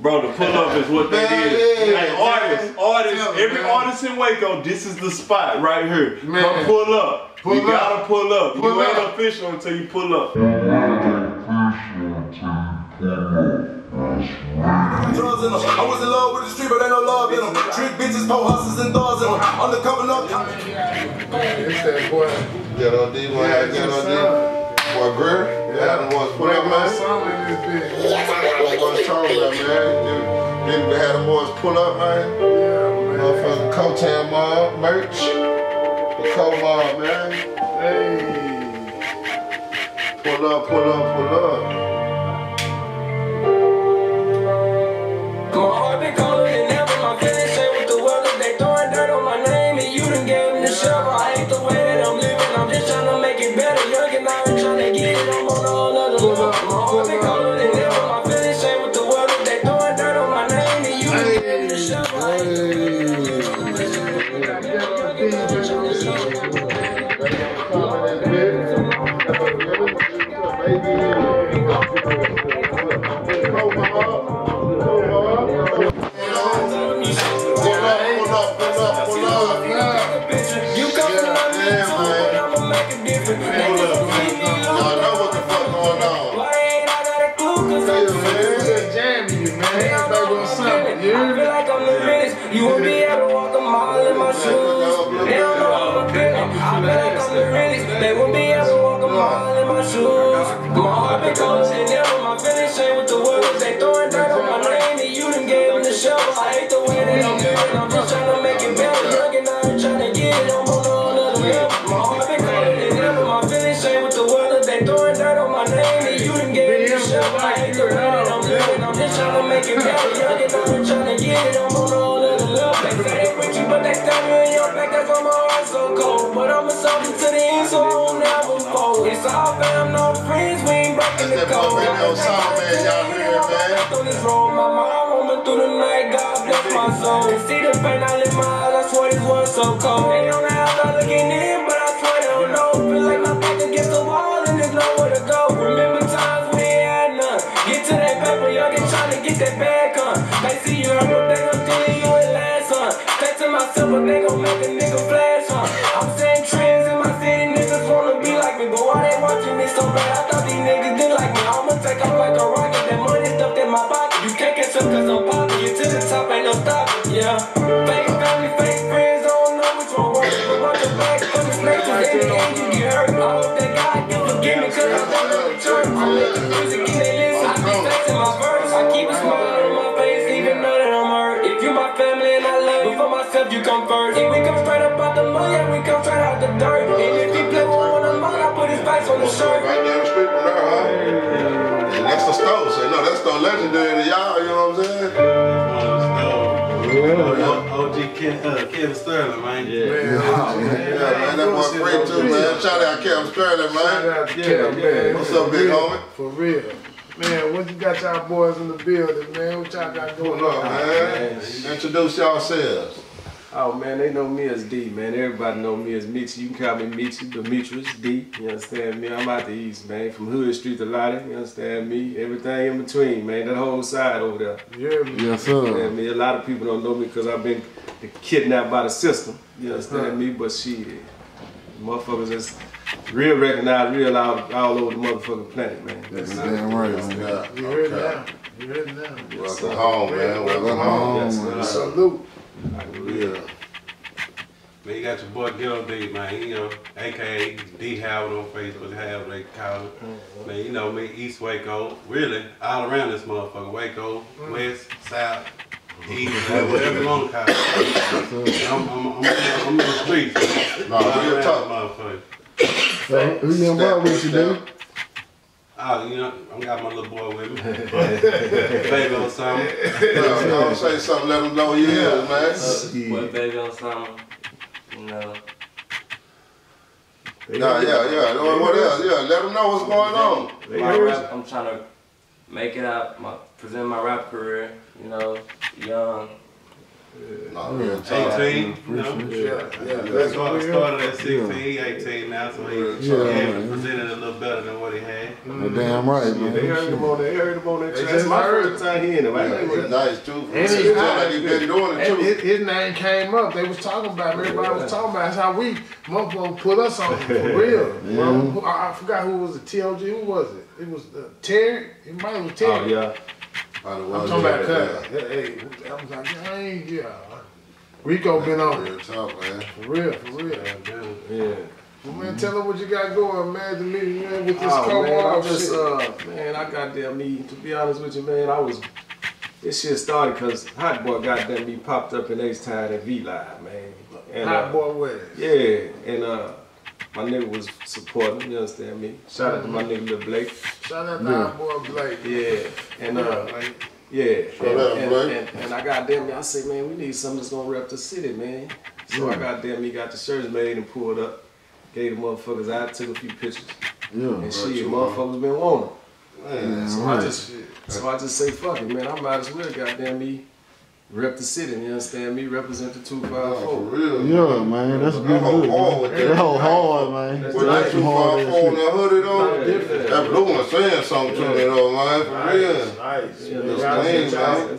Bro, the pull up is what they Man, did. yeah, hey, man. artists, artists, me, every man. artist in Waco, this is the spot right here. Man. Come pull up. Pull you up. gotta pull up. Pull you ain't up. official until you pull up. Drugs in 'em. I was in love with the street, but ain't no love in them. Trick bitches, po hustlers, and thugs in them. Undercover, no. It's that boy. Get on D, boy, had get on D. Boy, Greer, yeah, them ones put up, my man. song in this bitch. That's what I'm talking about, man. Then we had them boys pull up, man. Yeah, man. Motherfucking Cotown Mob merch. The Co Mob, man. Hey. Pull up, pull up, pull up. Ain't I you. You feel like I'm the. You won't be able to walk a mile in my shoes. They don't know I'm. I the. They won't be able to walk a mile in my shoes. My change with the. They throwing dirt on my name and you done gave the. I hate the way I'm just make it better. I ain't get another level. Back. That's why my heart's so cold. But I'm a soldier to the end, so I won't never fold. It's all fam, no friends. We ain't breaking the That's that code. radio sound, man. Y'all hear it, man? On this road, my mind roaming through the night. God bless my soul. They see the pain I live my eyes. I swear this world's so cold. They don't know how I'm looking in, but I swear they don't know. Feel like myself, they gon' make a nigga straight up out the mud, yeah, we come straight out the dirt. And if he play with one of mine, I put his face on the shirt. Right down the street from there, huh? And that's the store. So, no, that's the legendary to y'all, you know what I'm saying? OG Ken, uh, Kevin Sterling, man. Yeah. Man, Yeah, man, that boy free too, man. Shout out Kevin Sterling, Shout man. out to Kev, man. What's up, big homie? For real. Man, what you got y'all boys in the building, man? What y'all got going What up, on? man? Introduce yourselves. Oh man, they know me as D, man. Everybody know me as Meechie. You can call me Meechie, Demetrius D. You understand me? I'm out the east, man. From Hood Street to Lottie. You understand me? Everything in between, man. That whole side over there. Yeah, hear me? Yes, You understand me? A lot of people don't know me because I've been kidnapped by the system. You understand me? But she, motherfuckers that's real recognized, real all, all over the motherfucking planet, man. That's damn right, man. You heard Okay. now. You heard now. Welcome home, man. Welcome home. Yes. Salute. Yeah. Man, you got your boy Geto Dee, man. You know, aka D Howard on Facebook, however they call it. Mm-hmm. Man, you know me, East Waco, really all around this motherfucker. Waco, mm. West, South, mm-hmm. East, whatever you want to call it. I'm, I'm, I'm, I'm in the streets. No, All real around talk. this motherfucker. Who you involved with you, dude? Oh, you know, I got my little boy with me. Baby or something. No, don't say something, let them know you is, man. Uh, what Baby Osama? You know. Yeah, yeah, yeah. What what else? Yeah, let them know what's going on. my rap, I'm trying to make it out, my, present my rap career, you know, young, Nah, real talk. 18, you know. Yeah, yeah. That's That's why I we started at 16, 18 now, so he Yeah, yeah, presented a little better than what he had. You're damn right, They man. heard him on that. They heard him on that track. just That's my first time hearing him. I Yeah, think nice too. And he Seems like he been doing it too. his, his name came up. They was talking about him. Everybody was talking about. it. That's how we motherfuckers put us on for real. Bro, I, I forgot who was the TLG. Who was it? It was uh, Terry. It might have been Terry. Oh yeah. Probably I'm was, talking yeah, about cut. Hey, hey, I was like, yeah, I ain't, yeah. Rico been yeah. on it. Real talk, man. For real, for real. Yeah. Well, man, tell them what you got going, man, to meet man, with this Oh co man, I op just shit. uh man, I got goddamn me. To be honest with you, man, I was this shit started because Hot Boy got goddamn me popped up in H Time at V Live, man. And, Hot uh, boy West. Yeah, and uh my nigga was supporting, you understand me? Shout out to my nigga Lil Blake. Shout out to Hot boy Blake. Yeah, and Yeah, uh like, yeah, Shout and, out, and, Blake. and, and I goddamn me, I say, man, we need something that's gonna rep the city, man. So I goddamn me got the shirts made and pulled up, gave the motherfuckers I took a few pictures. Yeah. And shit, you, motherfuckers been wanting. Man, So right. I just so I just say fuck it, man. I might as well goddamn me rep the city, you understand me? Represent the two five nah, for real. Yeah, man. That's good That whole look. hard with man. That that. whole hard, man. That's With that life two hard five ass four and shit. that hoodie though. Yeah, yeah. That blue one saying something to me though, man. For nice, real. nice. Yeah, man. clean, see y'all- man.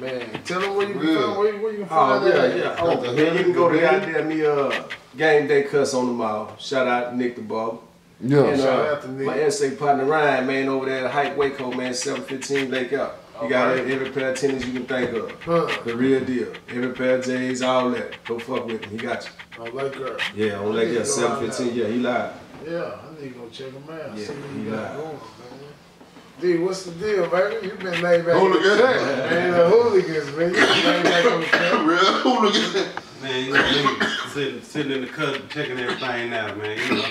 Man, tell them where you can Real. find, where, where you can Oh find yeah, that. yeah. Oh the man, you can go to hoodie, the goddamn me uh game day cuss on the mall. Shout out Nick the Bob. And Yeah. uh, Shout out to Nick. my essay partner Ryan, man, over there at Hype Waco, man, 715 Lake Up. You got Alright. every pair of tennis you can think of. Huh. The real deal. Every pair of J's, all that. Go fuck with him. He got you. I like her. Yeah, on Lake Yeah, Up, go 715. Yeah, he live. Yeah, I need to go check him out. Yeah, see what he you got live. going, man. D, what's the deal, baby? You been laid back Hooligan. on the cut. Man, the hooligans, man. You been laid back on the cut. Real hooligan. Man, you know, sitting, sitting in the cut, checking everything out, man. You know,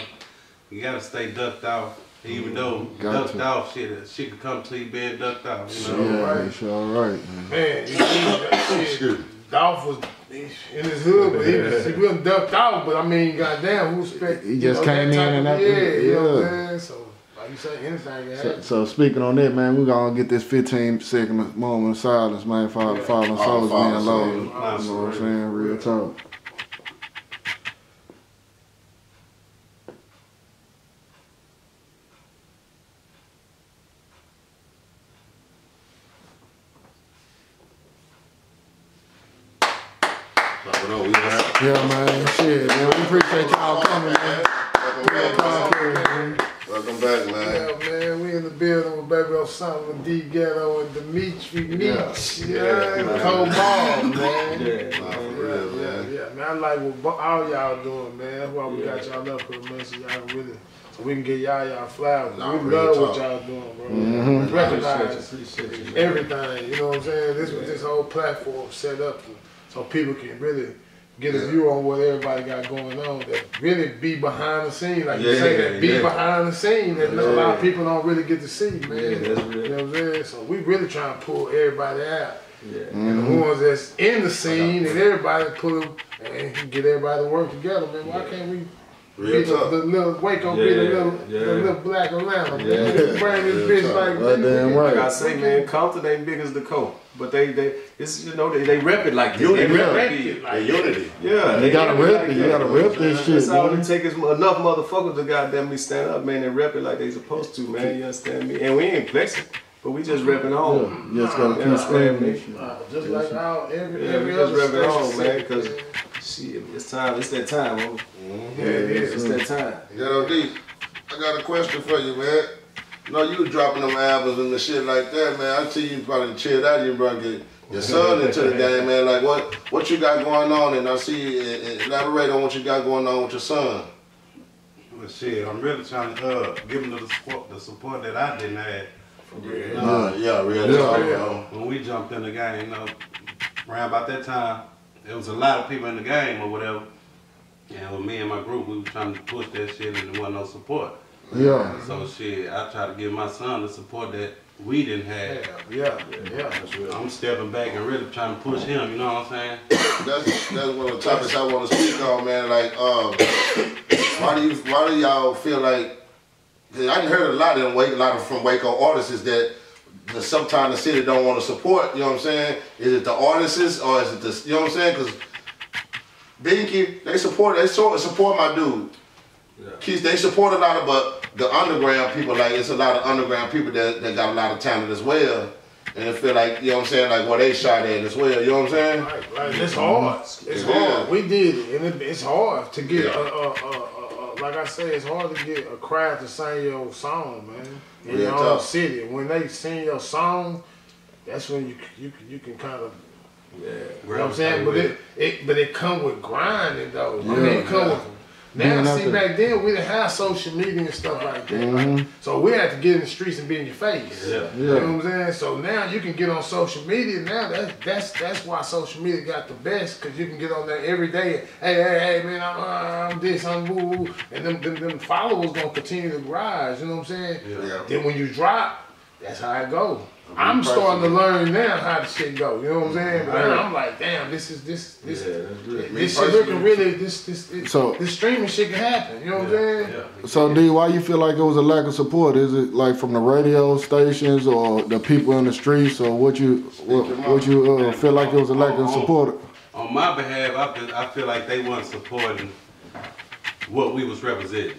you gotta stay ducked off. Even though Got ducked to. off, shit, shit could come to you being ducked off. You know, Yeah, you sure right, man. Man, you see that shit. Dolph was in his hood, but he, was, he wasn't ducked out. But I mean, goddamn, who expect? He you just know, came in and of- that- Yeah, you know what yeah. I'm saying? So, like you say, anything So, so speaking on that, man, we're gonna get this 15 second moment of silence, man, for all the fallen souls being souls. low. You know what I'm saying? Real talk. Clap it up, we have- Yeah, man. Shit, man. We appreciate y'all coming, man. Welcome back, man. Welcome back, man. Yeah, man, we in the building with Baby Osama, D Ghetto, and Dimitri Meach. Yeah, Yeah. Cold Ball, man. Yeah. Nah, for Yeah, real, yeah, man. yeah, man. I like what bo- all y'all doing, man. That's why we got y'all up here, man. So y'all really, so we can get y'all y'all flowers. Nah, we real love what y'all doing, bro. Mhm. We recognize Appreciate you, man. everything. You know what I'm saying? This was this whole platform set up to, so people can really get a view on what everybody got going on. That really be behind the scene, like you say, that be Yeah, yeah. behind the scene that a lot of people don't really get to see, man. Yeah, that's real. You know what I'm saying? So we really trying to pull everybody out. Yeah. And the mm-hmm. ones that's in the scene and everybody pull them and get everybody to work together, man. Why can't we Real be the, talk. the little Waco be the little yeah. the little black Atlanta, man? Yeah. Bring this Real bitch talk. like Goddamn man, right. Like I say, man, Compton ain't big as the coat, but they they it's you know they, they rep it like this. They Unity. rep Rep it. it The like unity. Yeah, You they gotta rep rep like it. You gotta rep this shit, That's all man. it take is enough motherfuckers to goddamn me stand up, man, and rep it like they supposed to, man. You understand me? And we ain't flexing, but we just repping home. You just gotta You keep understand screaming. me? Uh, just like all every Yeah, every we just other rep it station home, man, because shit, it's time. It's that time, man. yeah, it is. It's that time. Geto Dee, I got a question for you, man. You know, you was dropping them albums and the shit like that, man. I see you probably chilled out. You brought your, your son into the game, man. Like, what what you got going on? And I see, uh, elaborate on what you got going on with your son. but shit, I'm really trying to uh, give him the support, the support that I didn't have. Yeah, Yeah. talk, Yeah. bro. When we jumped in the game, you know, around about that time, there was a lot of people in the game or whatever. And with me and my group, we were trying to push that shit and there wasn't no support. Yeah. So shit, I tried to give my son the support that we didn't have. Yeah, yeah, yeah. I'm stepping back and really trying to push him, you know what I'm saying? That's that's one of the topics I want to speak on, man. Like, um, why do you why do y'all feel like? I heard a lot of them, a lot of from Waco artists is that the sometimes the city don't want to support. You know what I'm saying? Is it the artists or is it the you know what I'm saying? Because Binky, they support they sort of support my dude. Keith, they support a lot of, but the underground people, like it's a lot of underground people that, that got a lot of talent as well. And I feel like, you know what I'm saying, like what they shot at as well, you know what I'm saying? Like, like, it's hard. It's Yeah. hard. We did it, and it, it's hard to get Yeah. a, a, like I say, it's hard to get a crowd to sing your song, man, in Real your own city. When they sing your song, that's when you you can- you can kind of. Yeah. You know what I'm saying? But it, it but it come with grinding though. I mean, Yeah. it come with. Now, see, there. back then we didn't have social media and stuff like that. Mm-hmm. So we had to get in the streets and be in your face. Yeah. You know what I'm saying? So now you can get on social media. Now that's that's that's why social media got the best because you can get on there every day. Hey, hey, hey, man, I'm, uh, I'm this, I'm woo, woo, and them, them them followers gonna continue to rise. You know what I'm saying? Yeah. Then when you drop, that's how it go. I'm starting to learn now how the shit go. You know what I'm saying? But I'm like, damn, this is this this Yeah, that's this shit looking really this this it, So- this streaming shit can happen. You know what I'm saying? Yeah. So D, why you feel like it was a lack of support? Is it like from the radio stations or the people in the streets or what you what, what you uh, feel like it was a lack of support? On my behalf, I feel, I feel like they weren't supporting what we was representing.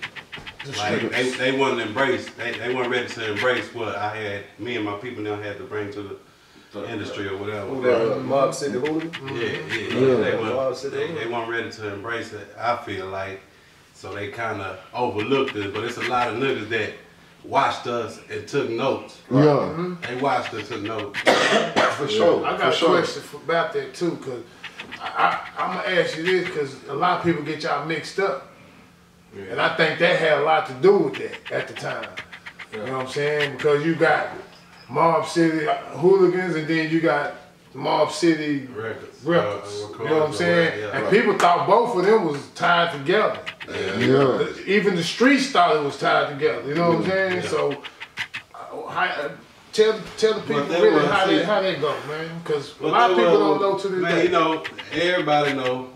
Like they, they wasn't embrace, they, they weren't ready to embrace what I had, me and my people now had to bring to the industry or whatever. Who? Mobb City Hooligan? Yeah, yeah, yeah. Yeah. They, weren't, they, they weren't ready to embrace it. I feel like so they kind of overlooked it. But it's a lot of niggas that watched us and took notes. Yeah. They mm-hmm. watched us, took notes. For sure. I got for sure. a question for, about that too, cause I, I, I'm gonna ask you this, cause a lot of people get y'all mixed up, and I think that had a lot to do with that at the time. You know what I'm saying? Because you got Mobb City hooligans, and then you got Mob City Records. records. Uh, you know what I'm saying? Yeah. And people thought both of them was tied together. Yeah. Even the streets thought it was tied together. You know what I'm saying? Yeah. So, uh, how, uh, tell tell the people really how they how they go, man. Because a lot of people were- don't know to this Man, day. you know, everybody know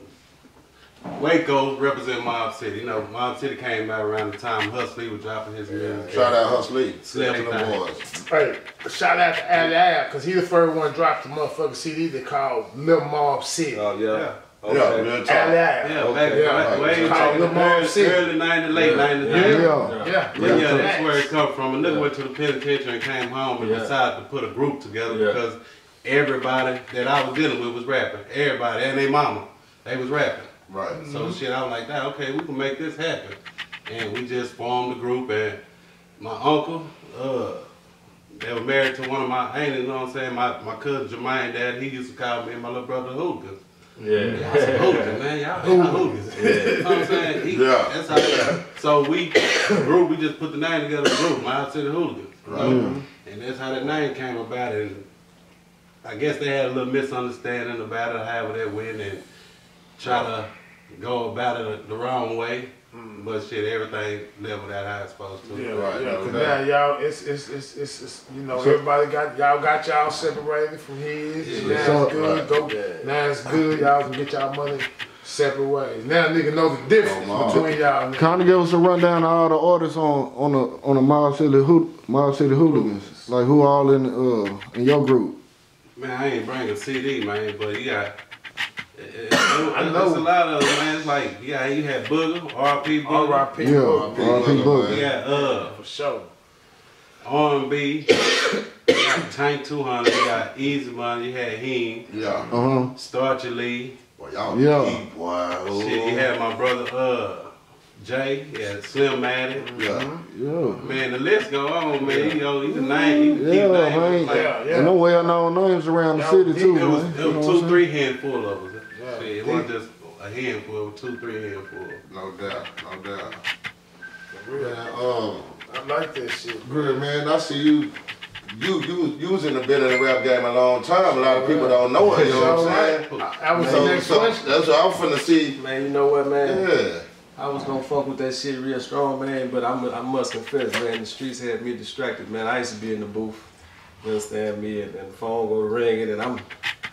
Waco represent Mob City. You know, Mob City came out around the time Hustley was dropping his music. Shout out Hus Lee. Slim Slim the boys. Hey, shout out to Ali Ab because he the first one dropped the motherfucking CD they called Lil Mob City. Oh yeah. Yeah. Okay. Yeah, real talk. Ab. Yeah, back, Yeah. back way back in the early, early 90s, late 90s. Yeah. Yeah, But yeah, yeah, that's where it come from. A nigga went to the penitentiary and came home and Yeah. decided to put a group together Yeah. because everybody that I was dealing with was rapping. Everybody and their mama, they was rapping. Right. So shit, I was like, that okay, we can make this happen. And we just formed the group and my uncle, uh, they were married to one of my aunts, you know what I'm saying? My my cousin Jermaine dad, he used to call me and my little brother hooligans. Y'all some Yeah. hooligans, man. Y'all, y'all hooligans. You know what I'm saying? He, Yeah. That's how So we group, we just put the name together, group, Mobb City Hooligans. you know? And that's how that name came about. And I guess they had a little misunderstanding about it, however they went and try to go about it the wrong way. But shit, everything leveled out how it's supposed to. Yeah, Right, yeah, cause now y'all, it's, it's, it's, it's, it's, you know, everybody got, y'all got y'all separated from his, now So- it's good, go, now it's good, y'all can get y'all money separate ways. Now nigga know the difference Oh, between y'all. Kind of give us a rundown of all the artists on on the on the Mob City Hool Mobb City Hooligans. Like who all in uh in your group? Man, I ain't bringing a CD, man, but you got. It, it, I know. It's a lot of them, man. It's like, yeah, you had Bugga, RP Bugga. R.I.P. Yeah, R.I.P. R.I.P. You Boogie. got uh, For sure. R&B, Tank 200, you got Easy Money, you had Heen, Yeah. Uh huh. Starcher Lee. Boy, y'all Yeah. deep, boy. Shit, you had my brother uh, Jay, you had Slim Madden. Yeah. Yeah. Man, the list go on, man. You know, you can name, you can Yeah, keep naming. man. Like, Yeah, yeah. And no well known names around the Yeah, city too, It was, man. it You know was two, I'm three handful of us. Yeah. It wasn't just a handful, it was two, three handful. No doubt. No doubt. For real. Man, um, I like that shit. Good man, I see you. You you you was in the been in the rap game a long time. A lot of people don't know it. You know what I'm saying? That was the So, next so question. that's what I'm finna see. Man, you know what, man? Yeah. I was gonna fuck with that shit real strong, man, but I'm, I must confess, man, the streets had me distracted, man. I used to be in the booth, you understand me, and, and the phone go ringing, and I'm,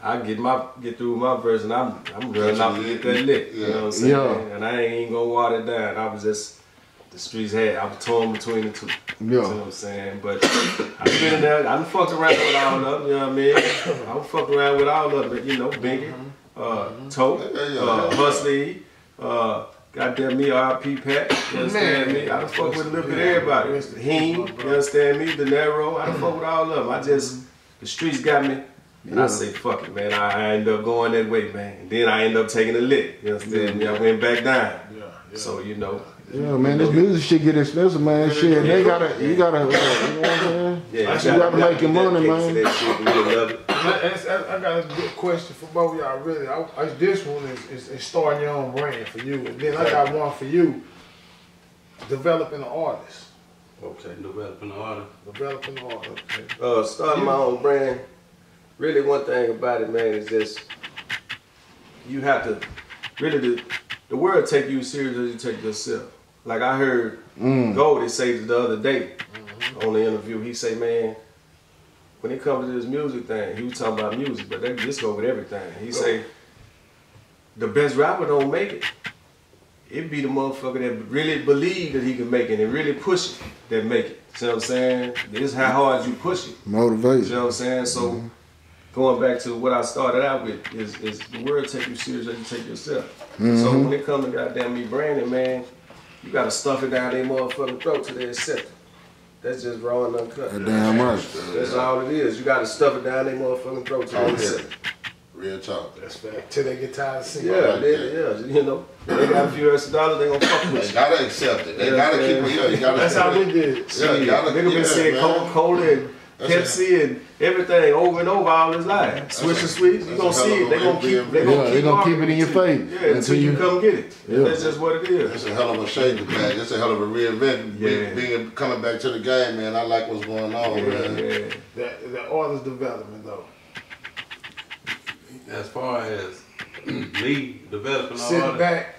I get my get through my verse, and I'm I'm running off to get that lick, you know what I'm saying? Yeah. And I ain't even gonna water it down. I was just the streets had, I was torn between the two. You know what I'm saying? But I've been in there, I done fucked around with all of them, you know what I mean? I done fucked around with all of them, you know, Binky, uh, Tote, Yeah, yeah, uh, yeah. Uh, goddamn me, RP Pat, you understand Man. me? I done fucked with a little bit of everybody. Heen, you understand me? De Niro, I done fucked with all of them. I just, the streets got me. And I say, fuck it, man. I, I end up going that way, man. And then I end up taking a lick. You understand me? I went back down. Yeah, yeah. So, you know, Yeah, man, this music shit get expensive, man. Shit, they gotta, you gotta, uh, you know what I'm saying? yeah, You gotta make your money, man. That shit, we love it. I, I- I got a good question for both of y'all. Really, I, I, this one is, is, is starting your own brand for you, and then I got one for you. Developing an artist. Okay. Developing the artist. Developing an artist. Uh, starting my own brand. Really, one thing about it, man, is just you have to really the the world take you serious as you take yourself. Like I heard Mm. Goldie say the other day on the interview, he say, man, when it comes to this music thing, he was talking about music, but that just go with everything. He say the best rapper don't make it. It be the motherfucker that really believe that he can make it and really push it that make it. See what I'm saying? This is how hard you push it. Motivation. You know what I'm saying? So going back to what I started out with is, is the word take you serious as you take yourself. So mm-hmm. when it comes to goddamn me branding, man, you gotta stuff it down their motherfucking throat till they accept it. That's just raw and uncut. That damn right. That's all it is. You gotta stuff it down their motherfucking throat till Oh, they accept it. Real talk. That's fact. Till they get tired of singing. Yeah, they, yeah, you know. They got a few extra dollars, they gonna fuck with They you. gotta accept it. They Yeah, gotta man. keep it. Yeah, you gotta. That's how we did. Yeah, you gotta. Nigga been yeah, saying man. Coca-Cola and That's Pepsi and everything over and over all his life. Swish and sweets, you that's gonna see it. They a gonna keep. They gonna Yeah, keep they gonna keep it in your face Yeah, until until you you- come get it. Yeah. That's just what it is. It's a hell of a shake back. It's a hell of a reinvent. Being, Yeah. being coming back to the game, man. I like what's going on, man. Yeah. The, the artist development though. As far as me developing an Sitting artist, back,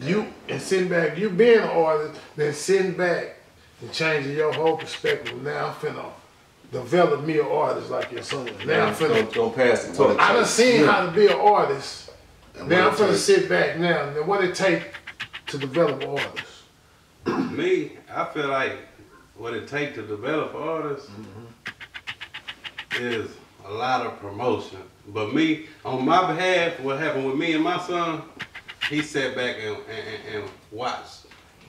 you and sitting back, you being an artist, then sitting back and changing your whole perspective. Now I'm finna develop me an artist like your son. Now I'm finna. Don't, don't pass the torch. I done seen how to be an artist. And Now I'm what it finna takes. sit back now. Then what it take to develop an artist? me, I feel like what it take to develop an artist is a lot of promotion. But me, on my behalf, what happened with me and my son, he sat back and, and, and watched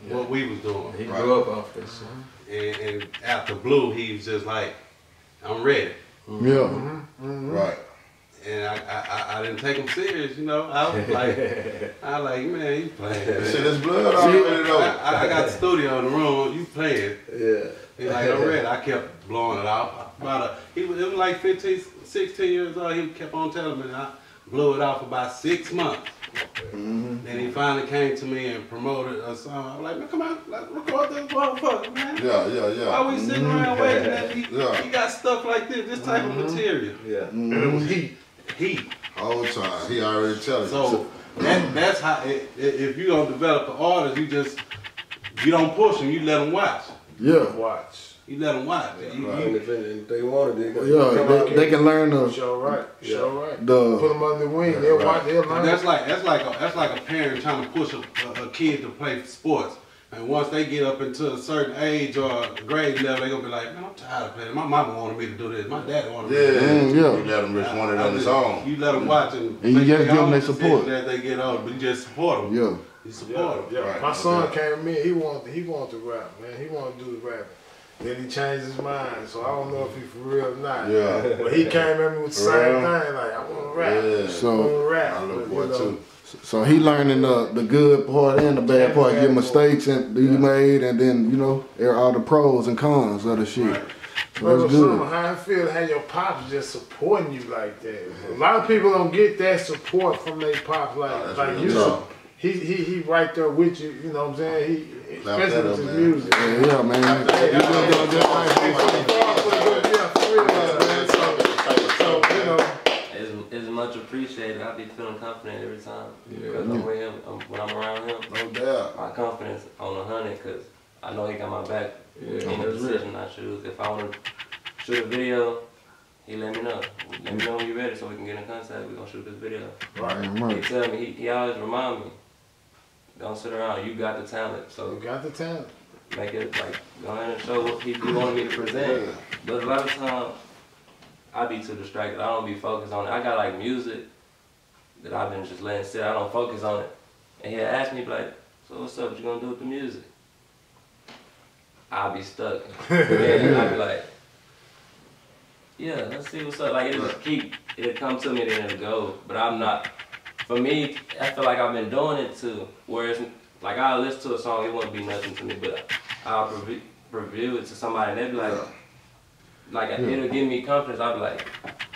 what we was doing. He grew up off this shit. And, and after blue, he was just like, I'm ready. Mm-hmm. Yeah. Mm-hmm. Right. And I, I, I, I didn't take him serious, you know. I was like, I was like, man, you playing. See, Man. there's blood already though. I, I got the studio in the room, you playing. Yeah. He like, I'm ready. I kept blowing it out. About a, he was, it was like 15, 16 years old. He kept on telling me, I blew it off about six months. Mm-hmm. Then he finally came to me and promoted a song. I'm like, man, come on, let's record this motherfucker, man. Yeah, yeah, yeah. Why we sitting around mm-hmm. waiting that he, Yeah. he got stuff like this, this type of mm-hmm. material. Yeah. And it was heat. He. Whole time. He already telling you. So that, that's how, i- i- if you don't develop an artist, you just, you don't push him, you let him watch. Yeah. Watch. You let them watch. You- And you- if, if they wanted, they Yeah, they, they can learn the Show right. Show right. Put them under the wing. They'll watch. They'll learn. That's like that's like a, that's like a parent trying to push a, a, a kid to play sports. And once they get up into a certain age or grade level, they're gonna be like, man, I'm tired of playing. My mama wanted me to do this. My dad wanted me Yeah, to do this. Mm, yeah. You let them just want it on his own. You let them watch and, And you make just their give 'em own their decisions support. That they get older, but you just support them. yeah. You support them. Yeah, Right, my son doubt. came to me. He wanted he wanted to rap, man. He wanted to do the rapping. Then he changed his mind, so I don't know if he for real or not. Yeah. But he came at me with the same real? thing, like I want to rap. Yeah. I want So to rap. I look but, forward you too. so he learning the the good part and the bad part, your mistakes and that you made, and then you know there are all the pros and cons of the shit. Right. So Brother that's Summer, good. how it feel to have your pops just supporting you like that? A lot of people don't get that support from their pops like Oh, like real you. talk. He he he right there with you. You know what I'm saying? He especially with his man. music. Yeah, yeah, man. Hey, You doing good, good thing. Yeah, for real, man. So, so you know. It's, it's much appreciated. I be feeling confident every time. Yeah. I'm with him, um, when I'm around him, No doubt. my confidence on a hundred because I know he got my back Yeah, on the real. decision I choose. If I want to shoot a video, he let me know. Let me know when you're ready so we can get in contact. We're going to shoot this video. Right. He tell me, he, he always remind me, don't sit around, you got the talent. So You got the talent. make it like, go ahead and show what he wanted me to present. But a lot of times, I be too distracted. I don't be focused on it. I got like music that I've been just letting sit. I don't focus on it. And he'll ask me like, so what's up? What you gonna do with the music? I'll be stuck. and I'll be like, yeah, let's see what's up. Like it'll just keep, it'll come to me, then it'll go. But I'm not. For me, I feel like I've been doing it to where it's like I'll listen to a song, it won't be nothing to me, but I'll review, review it to somebody and they'll be like, like it'll give me confidence. I'll be like,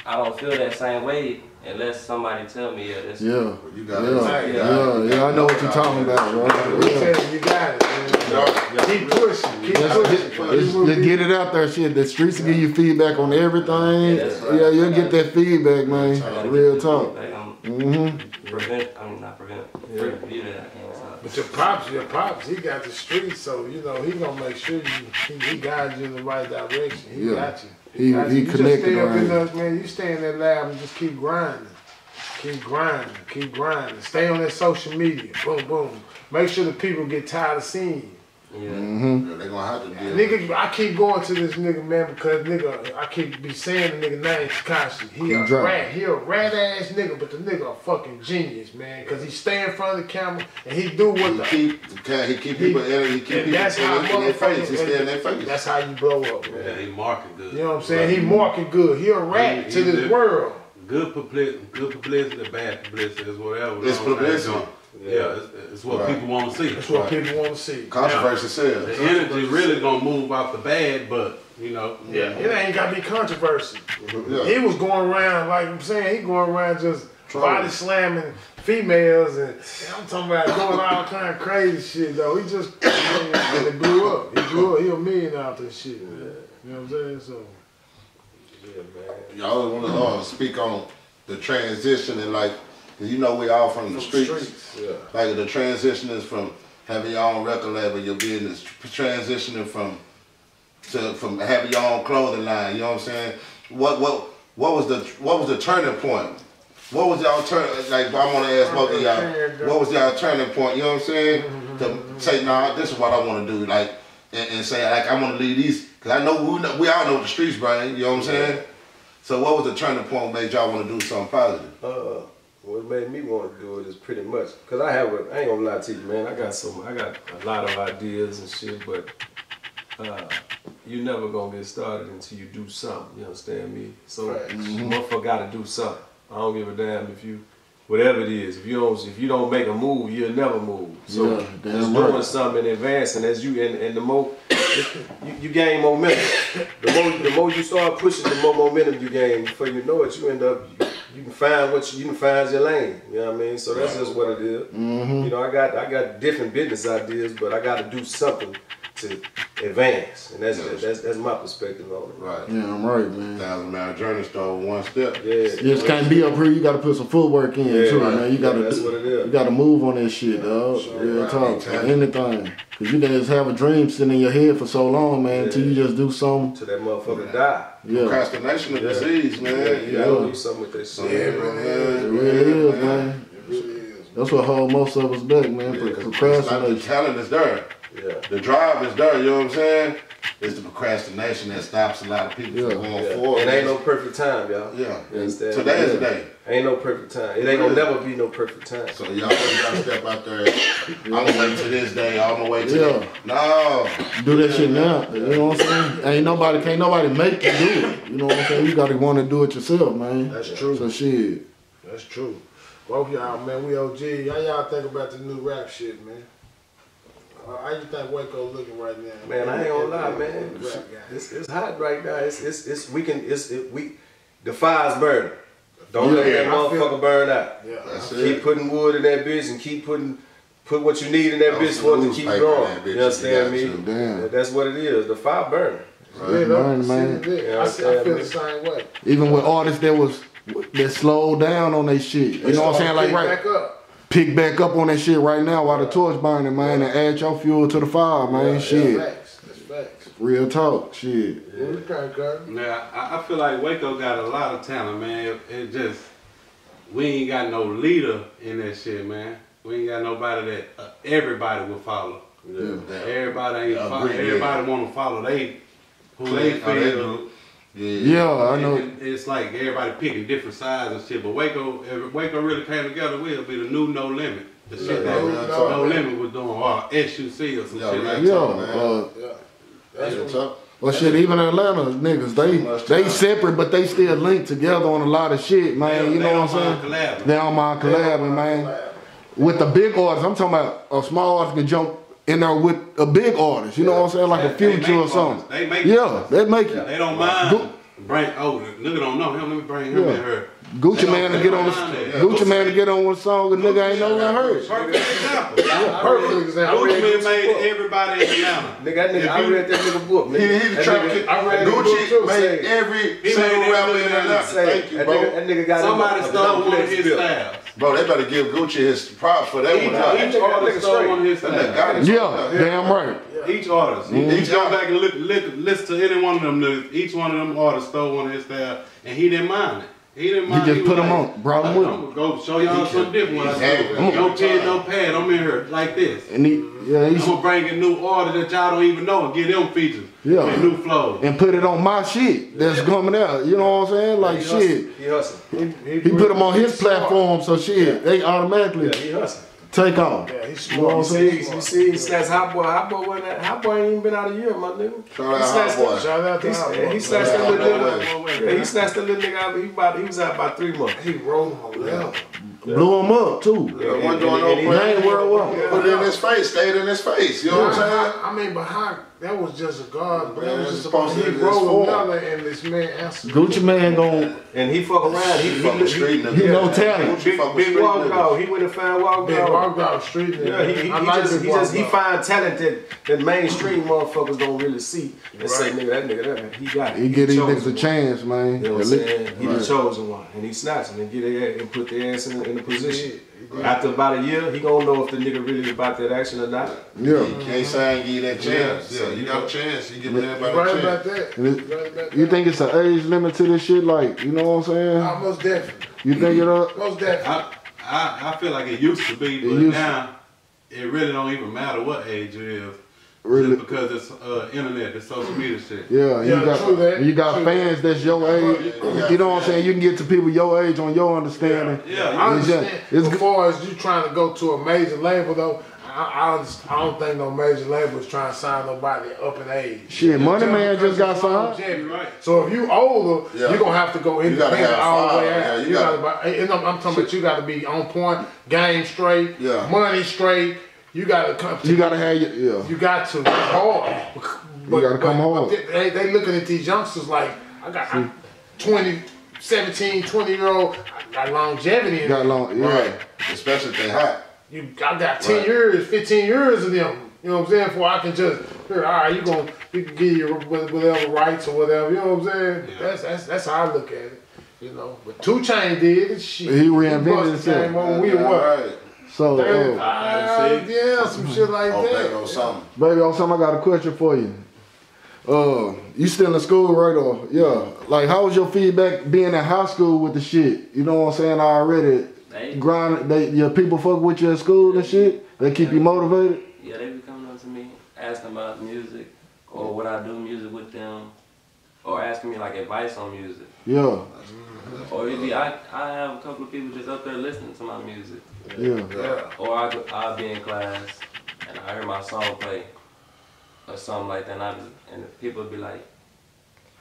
I don't feel that same way unless somebody tell me, yeah, this. Yeah. You got Yeah, it. yeah, yeah, I know what you're talking about, right? We Yeah. you, you got it, man. Keep pushing, keep pushing. just, just get it out there, shit. The streets will give you feedback on everything. Yeah, right. Yeah, you'll get that feedback, man. Real talk. Mm-hmm. Prevent. I mean, not prevent. Review that. I can't. But your pops, your pops, he got the street, so you know he gonna make sure you he, he guides you in the right direction. He Yeah. got you. He- got he you. You just connected stay up in right. the, man. You stay in that lab and just keep grinding, keep grinding, keep grinding. Stay on that social media. Boom, boom. Make sure the people get tired of seeing you. Yeah. Mm-hmm. Yeah, they gonna have to deal. Nigga, I keep going to this nigga, man, because nigga, I keep be saying the nigga name constantly. He He a drunk. rat, he a rat ass nigga, but the nigga a fucking genius, man, because he stay in front of the camera and he do what He the keep, he keep people in, he keep people that's how in, in their face. He motherfuckers- stay in their face. That's how you blow up, man. Yeah, he marking good. You know what I'm saying? He marking good. He a rat He- to he this did. world. Good publicity, good publicity, bad publicity, is whatever. It's You know what I'm publicity. Saying? Yeah, it's, it's what Right. people want to see. That's what people want to see. Controversy The sells. energy really gonna move off the bad, but you know. Yeah, it ain't got to be controversy. Yeah. He was going around, like I'm saying, he going around just Trolling. body slamming females, and I'm talking about doing all kind of crazy shit, though. He just, and it blew up. He blew up. He a million out this shit. You know what I'm saying? So, Yeah, man. Y'all want to uh, speak on the transition and like, 'cause you know we all from the streets. Yeah. Like the transition is from having your own record label, your business, transitioning from to from having your own clothing line. You know what I'm saying? What what what was the what was the turning point? What was y'all turn like? I want to ask both of y'all. What was y'all turning point? You know what I'm saying? To say, nah, this is what I want to do. Like and, and say like I want to leave these because I know we know, we all know the streets, Brian. You know what I'm saying? So what was the turning point made y'all want to do something positive? Uh, what made me want to do it is pretty much because I have a, I ain't gonna lie to you, man. I got some, I got a lot of ideas and shit, but uh, you never gonna get started until you do something. You understand me? So Facts. motherfucker got to do something. I don't give a damn if you, whatever it is. If you don't, if you don't make a move, you'll never move. So Yeah, just right. doing something in advance, and as you and, and the more you, you gain momentum. The more the more you start pushing, the more momentum you gain. Before you know it, you end up you, you can find what you, you can find your lane. You know what I mean? So that's just what it is. Mm-hmm. You know, I got I got different business ideas, but I got to do something to advance, and that's that's that's my perspective on it. Right. Yeah, I'm right, man. Thousand mile journey started with one step. Yeah, You just can't be up here. You got to put some footwork in Yeah, too, right. man. You got to Yeah, that's what it is. You got to move on that shit, dog. Real right. talk. Exactly. Anything, cause you can just have a dream sitting in your head for so long, man, until you just do something. till that motherfucker die. Yeah, Procrastination of Yeah. disease, man. Yeah, you gotta do something with that shit. Yeah, Yeah, man. it really is, man. That's what hold most of us back, man. Yeah, 'cause it's like the Procrastination. talent is there. Yeah. The drive is there, you know what I'm saying? It's the procrastination that stops a lot of people Yeah. from going Yeah. forward. And ain't no perfect time, y'all. Yeah. You understand? Today is Yeah. the day. Ain't no perfect time. It ain't gonna never be no perfect time. So y'all gotta step out there. I'm gonna wait to this day. I'm gonna wait till Yeah. No. Do that shit now. You know what I'm saying? Ain't nobody, can't nobody make you do it. You know what I'm saying? You got to want to do it yourself, man. That's true. So shit. That's true. Both y'all, man, we OG. How y'all think about the new rap shit, man? How you think Waco looking right now? Man, I ain't gonna lie, man. It's, it's hot right now. It's it's it's we can it's it, we the fire's burning. Don't let that I feel- motherfucker burn out. Yeah. That's Keep it. putting wood in that bitch and keep putting put what you need in that Throw bitch for it to keep newspaper in going. You if you understand got me? to. Damn. That's what it is. The fire burning. Lit up, Man, man. see it. Yeah, I, see- I feel man. the same way. Even with artists that was that slowed down on their shit. You know what I'm saying? Like right, Back up. Pick back up on that shit right now while the torch burning, man, and add your fuel to the fire, man. shit. Facts. That's facts. Real talk, shit. What you think, Kurt? Now, I, I feel like Waco got a lot of talent, man. It, it just, we ain't got no leader in that shit, man. We ain't got nobody that uh, everybody will follow. Yeah. Everybody ain't I follow, agree, yeah. everybody want to follow they who they feel. Do. Yeah. Yeah, I know. And It's like everybody picking different sides and shit, but Waco, Waco really came together, we'll be the new No Limit. The shit Yeah, that yeah, No, talk, man. Limit was doing, or SUC or some Yeah, shit man. like Yeah, talk, man. uh, That's Real what, talk. well, shit, even Atlanta niggas, they much they separate, but they still linked together on a lot of shit, man. You know what I'm saying? collabing. They don't mind collabing, man. With the big artists, I'm talking about a small artist can jump in there with a big artist. You know what I'm saying? Like a They- they future or something. They make Yeah, artists. they make it. They don't Gu- mind. Bring oh nigga don't know him. Let me bring him Yeah. in here. Gucci Mane to get on the mind that. Gucci Mane to get on one song a nigga ain't never heard. Perfect example. perfect example. Gucci Mane made everybody in Atlanta. Nigga, that nigga, If I read that nigga book, nigga. He, he the That trap. I read his book Gucci too, made every single made rapper every in nigga Atlanta. Thank you, that bro. nigga, that nigga got Somebody him a- stole one of his bill. styles. Bro, they better give Gucci his props for that Each, one. that each nigga- artist that stole one his That nigga styles. got it. Yeah, damn right. Each artist. Mhm. Each go back and look, look, listen to any one of them. Each one of them artists stole one of his styles, and he didn't mind it. He didn't mind. just put put 'em like, on, brought 'em with I'm gonna go show y'all something different. What I do. No pen, no pad. I'm in here like this. And he, yeah, he's gonna bring a new order that y'all don't even know and get them features. Yeah. And new flows. and put it on my shit that's coming out. You know what I'm saying? Like He shit. hustle. He hustle. He put them on his platform, so shit, they automatically Yeah, he hustle. Take off. Yeah, he's You know what I'm saying? You see, he snatched Hot Boy. Hot Boy wasn't that. Hot Boy ain't even been out a year, my nigga. Shout out He snatched Hot Boy. Shout out to He, Hot he Boy. snatched that Yeah, little nigga. way. Yeah, he snatched that little nigga out. He about he was out about three months. He rolled him on level. Blew him up too. Yeah, one doing And- and- no They ain't. Put it in his face, stayed in his face. You know what I'm saying? I mean, but how? That was just a guard. But Man, that was it's just about supposed he to be rolled this another, and this man answered. Gucci Mane gon' And he fuck around. He, he, Fucking he, street he, nigga. he no talent. Gucci big, big street walk niggas. dog. He went and found walk Big dog. walk down the street. nigga. Yeah, he, he, I he like just he just he find talent that, that mainstream motherfuckers don't really see and say nigga that nigga that he got it. he get these niggas a chance, man. You know what I'm saying? He the chosen one, and he snatched him and get their and put their ass in, in a position. After about a year, he gonna know if the nigga really about that action or not. Yeah. You can't say give you that chance. Yeah. Yeah, you got a chance. You give You everybody right a about chance. that. And it- You right about You think it's an age limit to this shit? Like, you know what I'm saying? Ah, Almost definitely. You think it up? Most definitely. I, I, I feel like it used to be, but used to. now it really don't even matter what age you is. Really? Just because it's uh, internet, it's social media shit. Yeah, you Yeah, got true that. you got True fans that's your age. You know what I'm saying? You can get to people your age on your understanding. Yeah, I It's just- understand. it's as far as you trying to go to a major label though, I, I, underst- I don't think no major label is trying to sign nobody up in age. Shit, Money Man just got signed. Right. So if you older, Yeah. you're gonna have to go You gotta independent all the fire. way Yeah, out. you you gotta- gotta, I'm, I'm talking about you gotta be on point, game straight, Yeah. money straight. You gotta come. You gotta have your yeah. You got to. Hard. But, gotta come hard. But they, they looking at these youngsters like, I got I, 20, 17, 20 year old, I got longevity in Got long yeah. Right. Especially if they hot. You, I got 10 Right. years, 15 years of them. You know what I'm saying? For I can just, here, all right, you going you can give your wha- whatever rights or whatever. You know what I'm saying? That's, that's that's how I look at it. You know, but 2 Chainz did it. Shit, He reinvented the himself. We were? Right. So uh, 35, yeah, some shit like Oh, that. back on something. baby, on something I got a question for you. Uh, you still in school, right? Or yeah, like how was your feedback being in high school with the shit? You know what I'm saying? I Already They, grind. They your people fuck with you at school and shit. They keep you motivated. yeah, they be coming up to me, asking about music, or would I do music with them, or asking me like advice on music. Yeah, Or it be I, I have a couple of people just up there listening to my music. Yeah. Yeah. Or I, I'll be in class and I hear my song play or something like that, and, I and people be like,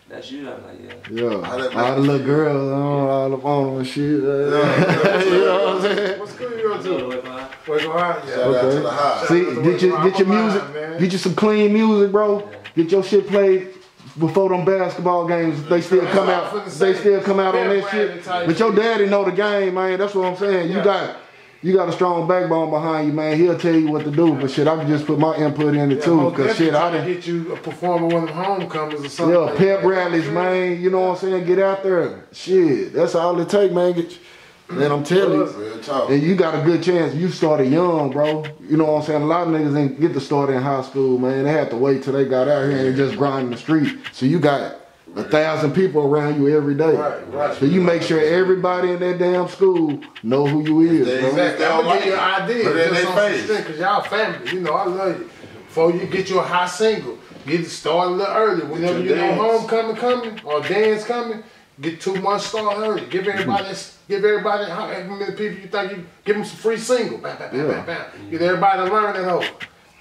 "That's you." I'm like, "Yeah." Yeah, How that all the make little you girls on all up on them and shit. you know what I'm saying? What school you go So, to? if I, uh, Wake High? Yeah. Shout out Okay. to the high. See, Shout out to get your get your music, man. get you some clean music, bro. Get your shit played before them basketball games. They still come That's what I'm out. They still come out on that shit. But your daddy know the game, man. That's what I'm saying. You Yeah. got. You got a strong backbone behind you, man. He'll tell you what to do, but shit, I can just put my input in it Yeah, too, cause shit, I try to done, get you a performer one of them homecomings or something. yeah, like pep that. rallies, man. You know what I'm saying? Get out there, shit. That's all it take, man. Get, and I'm telling you, and you got a good chance. You started young, bro. You know what I'm saying? A lot of niggas didn't get to start in high school, man. They had to wait till they got out here and just grind in the street. So you got a thousand people around you every day. Right, right. So you make sure everybody in that damn school know who you is, They- bro. Exactly. They I'm don't gonna give you like an it. idea Put just on some face. shit, cause y'all family. You know, I love you. before you get your high single, get it started a little early. Whenever your you know dance. homecoming coming or dance coming, get two months start early. Give everybody, give everybody however many people you think you give them some free single. Bam, bam, bam, Yeah. bam, bam. Get everybody to learn that hoe.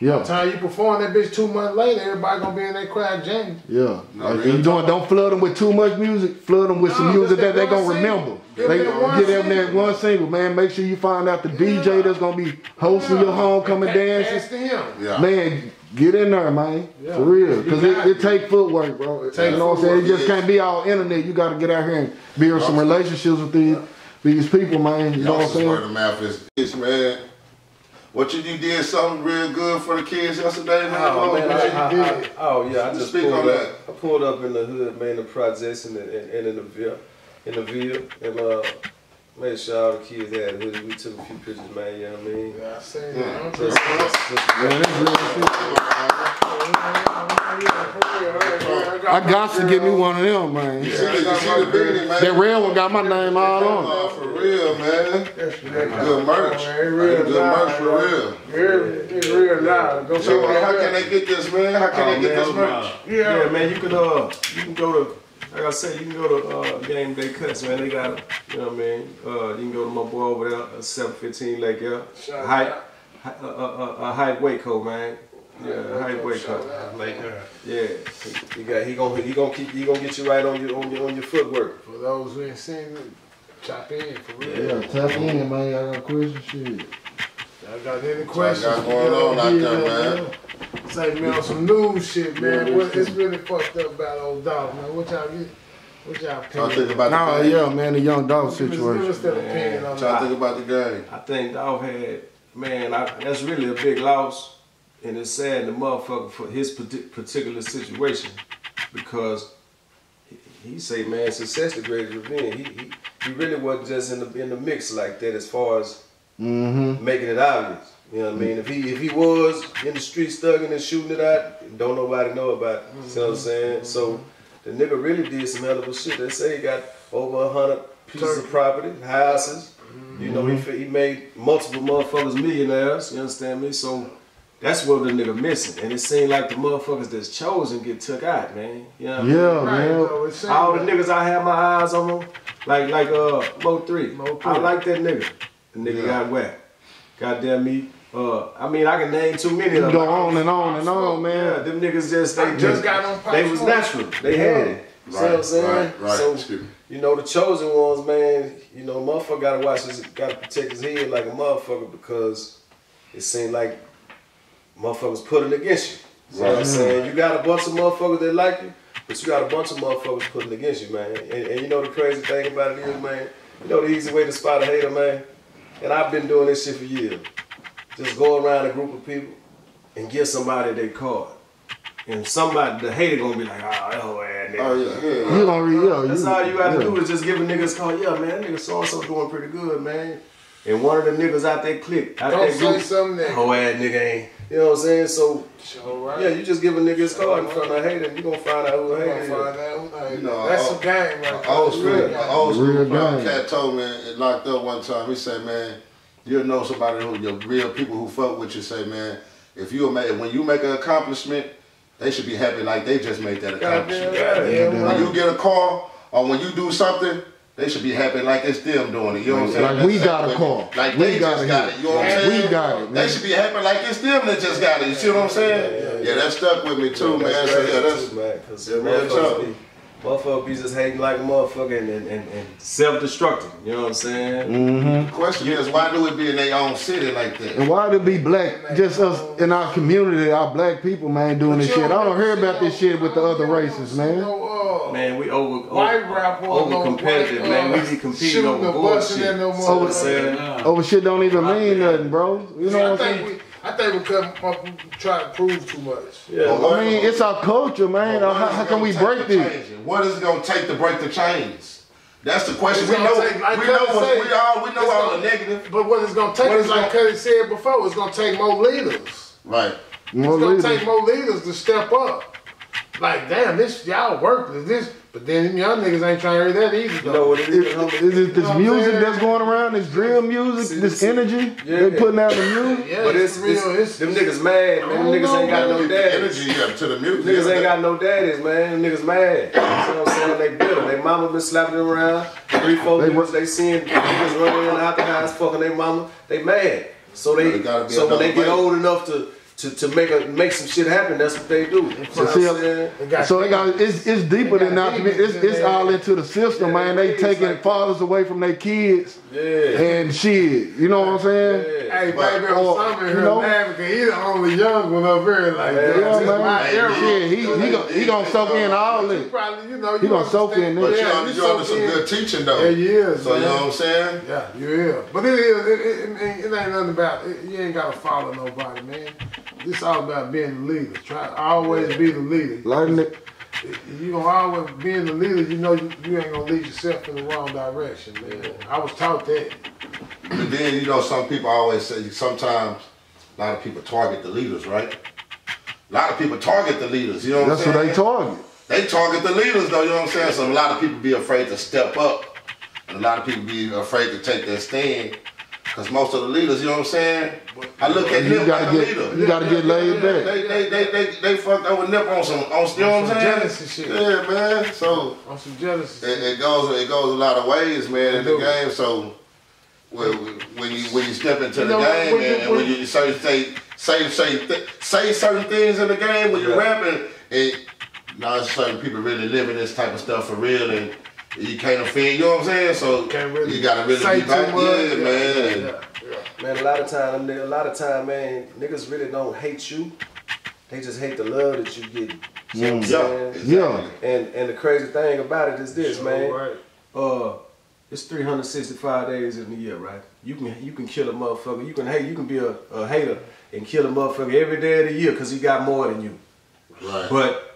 By the Yeah, time you perform that bitch two months later, everybody gonna be in that crowd jamming. yeah. No, Like, real you doing, don't flood them with too much music. Flood them with some music that that they gonna single. remember. Give They them one get them that one single, man. Make sure you find out the DJ that's gonna be hosting your homecoming Pass- dances. pass to him. Yeah. Man, get in there, man. Yeah. For real. Cause it, it. it take footwork, bro. take you know what I'm saying? It just can't be all internet. You gotta get out here and build some relationships with these these people, man. You know what I'm Y'all word saying? of mouth is man. What you, you did something real good for the kids yesterday, man. Oh, man, I, I. I, oh yeah, I just Speak pulled on up. that. I pulled up in the hood, man, the projects and, the, and, and in the ville, in the ville, and uh, made sure all the kids had hoodies. We took a few pictures, man. You know what I mean? Yeah, I seen Yeah. that. Man. I got to get me one of them, man. You see the, you see the beanie, man. That red one got my name all on. it. Oh, for real, man. Good merch. Good merch for real. Real, it's real loud. Go So how can they get this, man? How can Oh, they get man, this merch? yeah, man, you can uh, you can go to. Like I said, you can go to uh, Game Day Cuts, man. They got, it. you know what I mean. Uh, you can go to my boy over there, uh, 715 Lake Air. Shout Hype, out. hi- uh, uh, uh, uh, Hype Waco, man. Yeah, Hype Waco. Lake her. Yeah, he, he got he gonna he gonna keep he gonna get you right on your on your on your footwork. For those who ain't seen it, chop in for real. Yeah, tap in, man. I got questions, question, shit. Y'all got any questions? got going on out there, man? Say me on some new shit, man. What, it's really fucked up about old dog, man. What y'all get? What y'all Trying to think opinion? about Nah, the game. yeah, man, the young dog Give us- Give situation. us that opinion on Trying that. think about the game. I think Dog had man, I, that's really a big loss, and it's sad the motherfucker for his particular situation because he, he say man, success the greatest revenge. He, he he really wasn't just in the in the mix like that as far as Mm-hmm. making it obvious. You know what I mean? If he if he was in the streets thugging and shooting it out, don't nobody know about it. You know what I'm saying? So the nigga really did some hell of a shit. They say he got over a hundred pieces of property, houses. You know, he he made multiple motherfuckers millionaires. You understand me? So that's what the nigga missing. And it seemed like the motherfuckers that's chosen get took out, man. You know what I mean? Yeah, Right, man. though, All the like- niggas I had my eyes on them, like like uh Mo three. Mo 3. I three. like that nigga. The nigga got whacked. Goddamn me. Uh, I mean I can name too many You of go them. on and on and on, Yeah, man. them niggas just they just got on Pop They was natural. They had it. You see what I'm saying? right, right. So you know the chosen ones, man. You know, motherfucker gotta watch his, gotta protect his head like a motherfucker because it seemed like motherfuckers putting against you. See what I'm saying? You got a bunch of motherfuckers that like you, but you got a bunch of motherfuckers putting against you, man. And, and you know the crazy thing about it is, man. You know the easy way to spot a hater, man. And I've been doing this shit for years. Just go around a group of people and give somebody their card. And somebody, the hater gonna be like, oh, that whole ass nigga. Oh, yeah, yeah. You gonna yeah. That's you, all you have to yeah. do is just give a nigga a call. Yeah, man, that nigga so and so doing pretty good, man. And one of the niggas out there click, out Don't that say group, something that. whole ass nigga ain't. You know what I'm saying? So right. yeah, you just give a nigga his card in front of a hater, and you gonna find out who the Gonna hater is. find out who that is. You know, That's all- a game right there. Old school, Real game. old school Real punk game. cat told me it locked up one time. He said, man, you'll know somebody who your real people who fuck with you. Say, man, if you make when you make an accomplishment, they should be happy like they just made that accomplishment. Goddamn right. Yeah, When you get a car or when you do something, they should be happy like it's them doing it. You know what I'm saying? Like we got a exactly car. Like We they got just it got it. You know what I'm saying? we got it, They should be happy like it's them that just got it. You see what I'm saying? Yeah, that stuck with me too, man. That's So crazy yeah, that's too, man. Real motherfuckers talk. be, motherfuckers be just hating like a motherfucker and, and, and, and self-destructing. You know what I'm saying? Mm-hmm. the question is why do it be in their own city like that? And why to be black, just us in our community, our black people, man, doing this shit. I don't hear about this shit with the other races, man. No, uh, Man, we over White over, rapper, over competitive, man. uh, We be competing over the busting bullshit. at no You know what I'm motherfucker. saying? Over shit don't even mean nothing, bro. You know I what I'm think saying? We, I think we come up uh, try to prove too much. Yeah. I mean, it's our culture, man. Well, How, how can we break this? change? What is it gonna take to break the chains? That's the question. It's We know, take- like we know, what, said, we all, we know all gonna- the negative. But what it's gonna take What is is like gonna- Cuddy said before, it's gonna take more leaders. Right. More It's gonna leaders. take more leaders to step up. like, damn, this y'all worthless. This, but then them young niggas ain't trying to hear that either. You Though. know what it Is, is, homie? is it this You know what I'm music that's going around, this drill music, See, this see, energy yeah. they putting out the music? yeah, But it's, it's, real. it's, It's, them niggas mad, man. Them don't niggas ain't got know, no The daddies. energy yeah, to the music. Niggas ain't got no daddies, man. Them niggas mad. You know what I'm saying? They bitter. They mama been slapping them around. Three, four They niggas, they seeing niggas running in out the house fucking their mama. They mad. So they, They gotta be so when they get old enough to, to, to make a make some shit happen, that's what they do. You know what see, I'm saying? So it got it's it's deeper They than got that. It's it's there. all into the system, Yeah, man. They taking like- fathers away from their kids Yeah. and shit. You know what I'm saying? Yeah. Hey, But- baby, or, I'm in you here know- laughing because he the only young one up here. Like, Yeah, that. Yeah, man. my era. Shit, he he gonna he gonna soak in all this. probably, you know, He gonna soak in this. you Yeah, under, you you under some good teaching though. Yeah, you is. So you know what I'm saying? Yeah, you is. But it is. It, it, it, it ain't nothing about. It, you ain't gotta follow nobody, man. This all about being the leader. Try to always be the leader. Like nigga- You gonna always being the leader. You know you, you ain't gonna lead yourself in the wrong direction, man. I was taught that. But then you know some people always say sometimes a lot of people target the leaders, right? A lot of people target the leaders. You know what That's I'm what they target. They target the leaders though, you know what I'm saying? So a lot of people be afraid to step up. And a lot of people be afraid to take their stand. Cause most of the leaders, you know what I'm saying? I look at You like gotta a get leader. you gotta get laid back. They, they, they, they, they fucked over Nip on some, on, you know what I'm some saying? jealousy shit. Yeah, man. So On some jealousy. it, it goes, it goes a lot of ways, man, in the game. So when, when you when you step into You the know, game when and, and when when- you say say say say, th- say certain things in the game when you're rapping, and not certain people really living this type of stuff for real, and you can't offend. You know what I'm saying? So Can't really you gotta really say be too back, much. yeah, man. Yeah, yeah. Man, a lot of time, a lot of time, man, niggas really don't hate you. They just hate the love that you get. You know what I'm saying? Yeah. And and the crazy thing about it is this, man. Right. Uh, it's 365 days in the year, right? You can you can kill a motherfucker. You can hate. You can be a, a hater and kill a motherfucker every day of the year because he got more than you. Right. But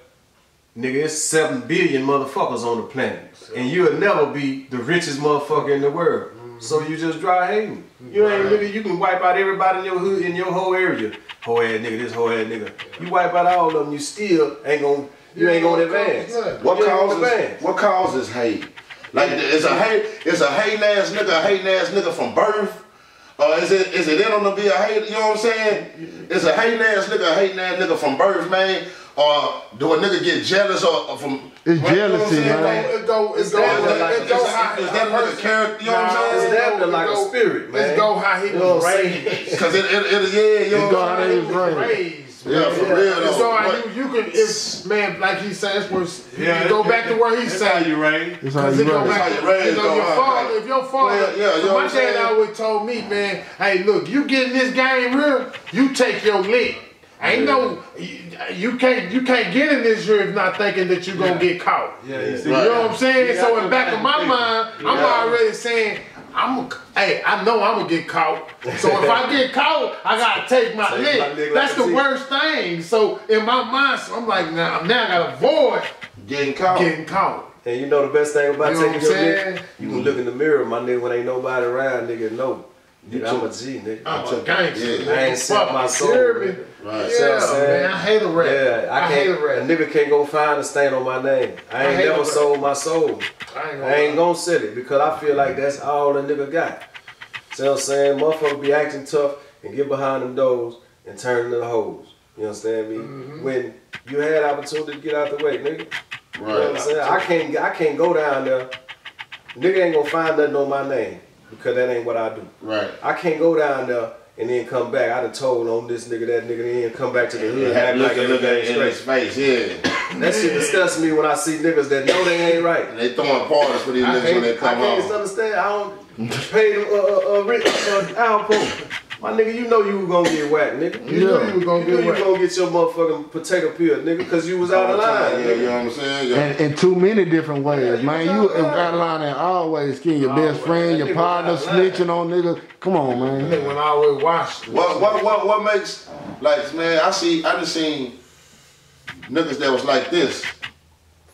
nigga, it's seven billion motherfuckers on the planet, and you'll never be the richest motherfucker in the world. So you just dry hating. You ain't nigga. You can wipe out everybody in your hood, in your whole area. Whole ass nigga, this whole ass nigga. You wipe out all of them, you still ain't gonna. You ain't gonna advance. What You ain't gonna causes advance. what causes hate? Like is a hate is a hating ass nigga a hating ass nigga from birth? Or is it is it in him to be a hate? You know what I'm saying? Is a hating ass nigga a hating ass nigga from birth, man? Or do a nigga get jealous or, or from? It's you know what I'm jealousy, saying? man. It go, it It's go, that- it go, like- it go is- how is that a nigga person- character, you know what I'm Nah, saying? It's it damn go- near like it a go- spirit, man. Let's go how he You know was what I'm saying? raised. Cause it, it, it yeah, you know go what how I'm they saying? was raised. raised. Yeah, for man. real, It's though. all right. But- You, you can, if man, like he said, it's worse. Yeah, you go back to where he That's how said. you raised. It's how Cause you it go raised. back That's to how you raised, you know, though, your huh? father. If your father, Yeah, yeah, you so know my what I'm dad saying? always told me, man, hey, look, you get in this game here, you take your lick. Ain't no, you, you can't, you can't get in this here if not thinking that you're gonna get caught. Yeah, you see. You know what I'm saying? You So in to back of my think. mind, I'm already saying, I'm, hey, I know I'm gonna get caught. So if I get caught, I gotta take my Take lick. my That's like the a worst thing. So in my mind, so I'm like, now, now I gotta avoid Getting caught. getting caught. And you know the best thing about You know taking what your I'm lick? You can look in the mirror, my nigga, when ain't nobody around, nigga, no. Nigga, I'm a G, nigga. I'm a gangster. Yeah. I ain't set my soul. Hear me? nigga. Right. See what I'm Yeah, saying? man, I hate a rap. Yeah, I, I, hate can't. a A rap. nigga can't go find a stain on my name. I I ain't hate never sold my soul. I ain't gonna I ain't gonna sell it because I feel like that's all the nigga got. See what I'm saying? Motherfucker be acting tough and get behind them doors and turn into the hoes. You understand me? Mm-hmm. When you had opportunity to get out the way, nigga. You know what I'm Right. saying? I can't I can't go down there. Nigga ain't gonna find nothing on my name because that ain't what I do. Right. I can't go down there and then come back. I done told on this nigga, that nigga, and then come back to the hood. And have look like at look at in his face, yeah. That shit disgusts me when I see niggas that know they ain't right. And they throwing parties for these I niggas when they come I come can't home. understand. I don't pay them a uh, uh, rich, uh, Alpo. My nigga, you know you was gonna get whacked, nigga. You knew Yeah. you was gonna You knew get you whacked. gonna get your motherfucking potato peel, nigga, cause you was out of line, Yeah, you know what I'm saying? Yeah. And in too many different ways, Yeah, man. You out of out of line and always skin your best friend, That your partner, was out of line. snitching on niggas. Come on, man. Nigga went all the way washed. What what what what makes like man? I see I just seen niggas that was like this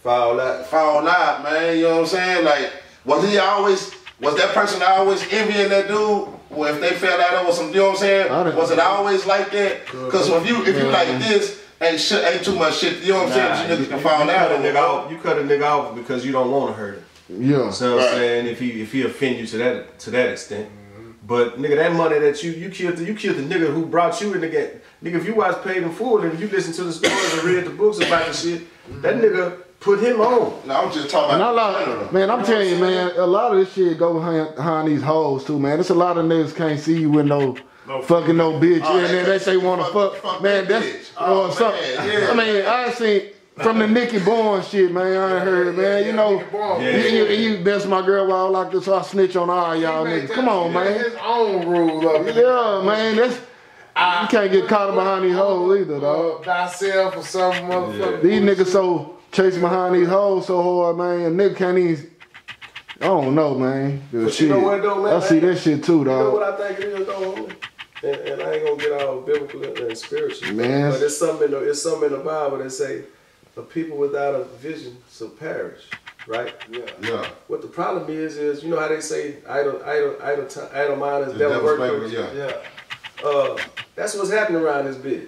Foul out. fall out, man. You know what I'm saying? Like was he always was that person always envying that dude? Well, if they fell out over some, you know what I'm saying? Was it always like that? Because if you if you like this, ain't shit, ain't too much shit. You know what I'm Nah, saying? you, You niggas can you find cut out a on nigga road. off. You cut a nigga off because you don't want to hurt him. Yeah. So I'm Right. saying if he if he offend you to that to that extent. But nigga, that money that you you killed the, you killed the nigga who brought you in the game. Nigga, if you watch Paid in Full and you listen to the stories and read the books about the shit, that nigga put him on. No, I'm just talking And I about. like, man, I'm telling you, man, a lot of this shit go behind, behind these hoes too, man. There's a lot of niggas can't see you with no, fucking no bitch, Oh, and then they say wanna fuck- fuck, fuck man. that That's bitch. Oh, or something. man, yeah. I mean, I seen from the Nicky Barnes shit, man. I ain't heard, man. You know, Nicky Barnes. you, you, you best my girl while I like this, so I snitch on all y'all niggas. Come on, that- man. His own rules up. in Yeah, man. That's you can't get caught behind these hoes either, dog. Uh, thyself or some motherfucker. These niggas so chasing behind these hoes so hard, man. A nigga can't even. I don't know, man. The But you know shit. what though, man? I see that shit too, You know dog. what I think it is though. And, and I ain't gonna get all biblical and spiritual. Man. But it's something in the, it's something in the Bible that say a people without a vision shall perish. Right? Yeah. What the problem is is you know how they say idle idle idle ti- idle mind is The devil devil's work. playbook, yeah. Yeah. Uh, that's what's happening around this bitch.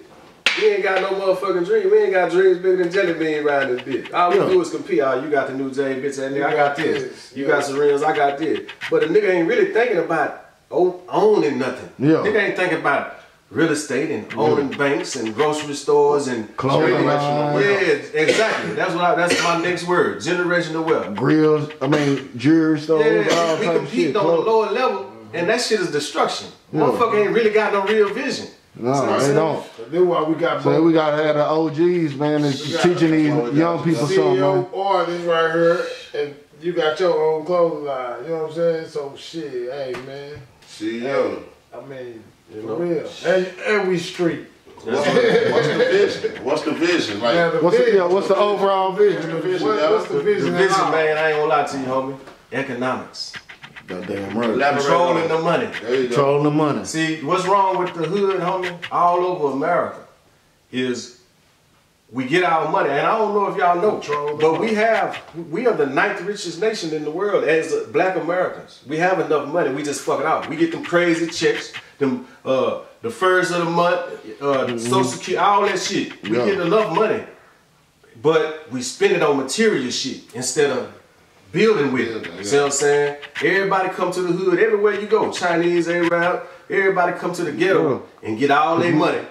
We ain't got no motherfucking dream. We ain't got dreams bigger than jelly bean around this bitch. All we Yeah. do is compete. Oh, you got the new J bitch, and nigga, I got this. this, You yeah. got some rims, I got this. But a nigga ain't really thinking about own- owning nothing. Yeah. Nigga ain't thinking about real estate and owning banks and grocery stores and Clothing Yeah, exactly. That's what I, that's my next word. Generational wealth. Grills, I mean, jewelry stores, all Yeah, we type of compete shit. on a Clothes. lower level, and that shit is destruction. Motherfucker ain't really got no real vision. No, See I'm they don't. Then why we got So both we gotta have the OGs, man, and teaching these young people something, man. CEO artist right here, and you got your own clothing line. You know what I'm saying? So shit, hey man. CEO. I mean, You for know? real. And, and we street. What's the, what's the vision? What's the vision? Like, Now, the What's the, vision- yeah, what's the overall vision? What- vision, what's yeah. the The vision? vision, and all? man, I ain't gonna lie to you, homie. Economics. Goddamn right. elaborate Controlling on the money. There you go. Controlling the money. See, what's wrong with the hood, homie, all over America is we get our money, and I don't know if y'all know, Control but we have, we are the ninth richest nation in the world as uh, black Americans. We have enough money, we just fuck it out. We get them crazy checks, them, uh, the first of the month, uh, the social security, all that shit. We Yeah. get enough money, but we spend it on material shit instead of building with it. Building, You see what I'm saying? Everybody come to the hood everywhere you go. Chinese, Arab, everybody come to the ghetto and get all their mm-hmm. money.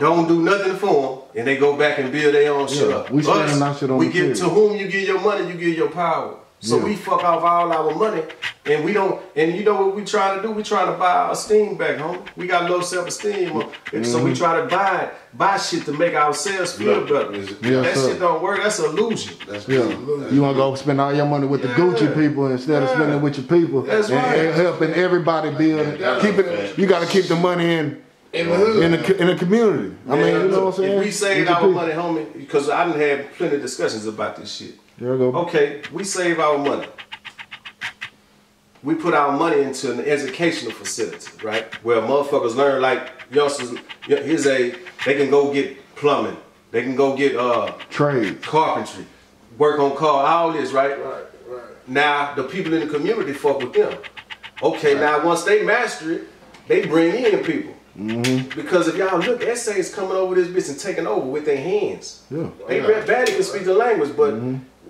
Don't do nothing for them, and they go back and build their own shit up. we Us, that shit on we give to whom you give your money, you give your power. So Yeah. we fuck off all our money, and we don't. And you know what we trying to do? We trying to buy our esteem back, home. We got low self esteem, so Mm-hmm. we try to buy buy shit to make ourselves feel Yeah. better. Yeah, that sir. shit don't work. That's an illusion. That's Yeah, cool. you wanna go spend all your money with the Gucci people instead of Yeah. spending with your people That's and, right. and helping everybody build. it. Keep it. You gotta keep the money in In the hood. in the in the community. I mean, you know what I'm saying? If we saved With your our people. money, homie, because I done had plenty of discussions about this shit. There you go. Okay, we save our money. We put our money into an educational facility, right? Where motherfuckers learn like youngsters. Here's a they can go get plumbing. They can go get uh Trade. carpentry, work on car, all this, right? Right, right. Now the people in the community fuck with them. Okay, now once they master it, they bring in people. Mm-hmm. Because if y'all look, essays coming over this bitch and taking over with their hands. Yeah. They yeah. barely can speak the language, but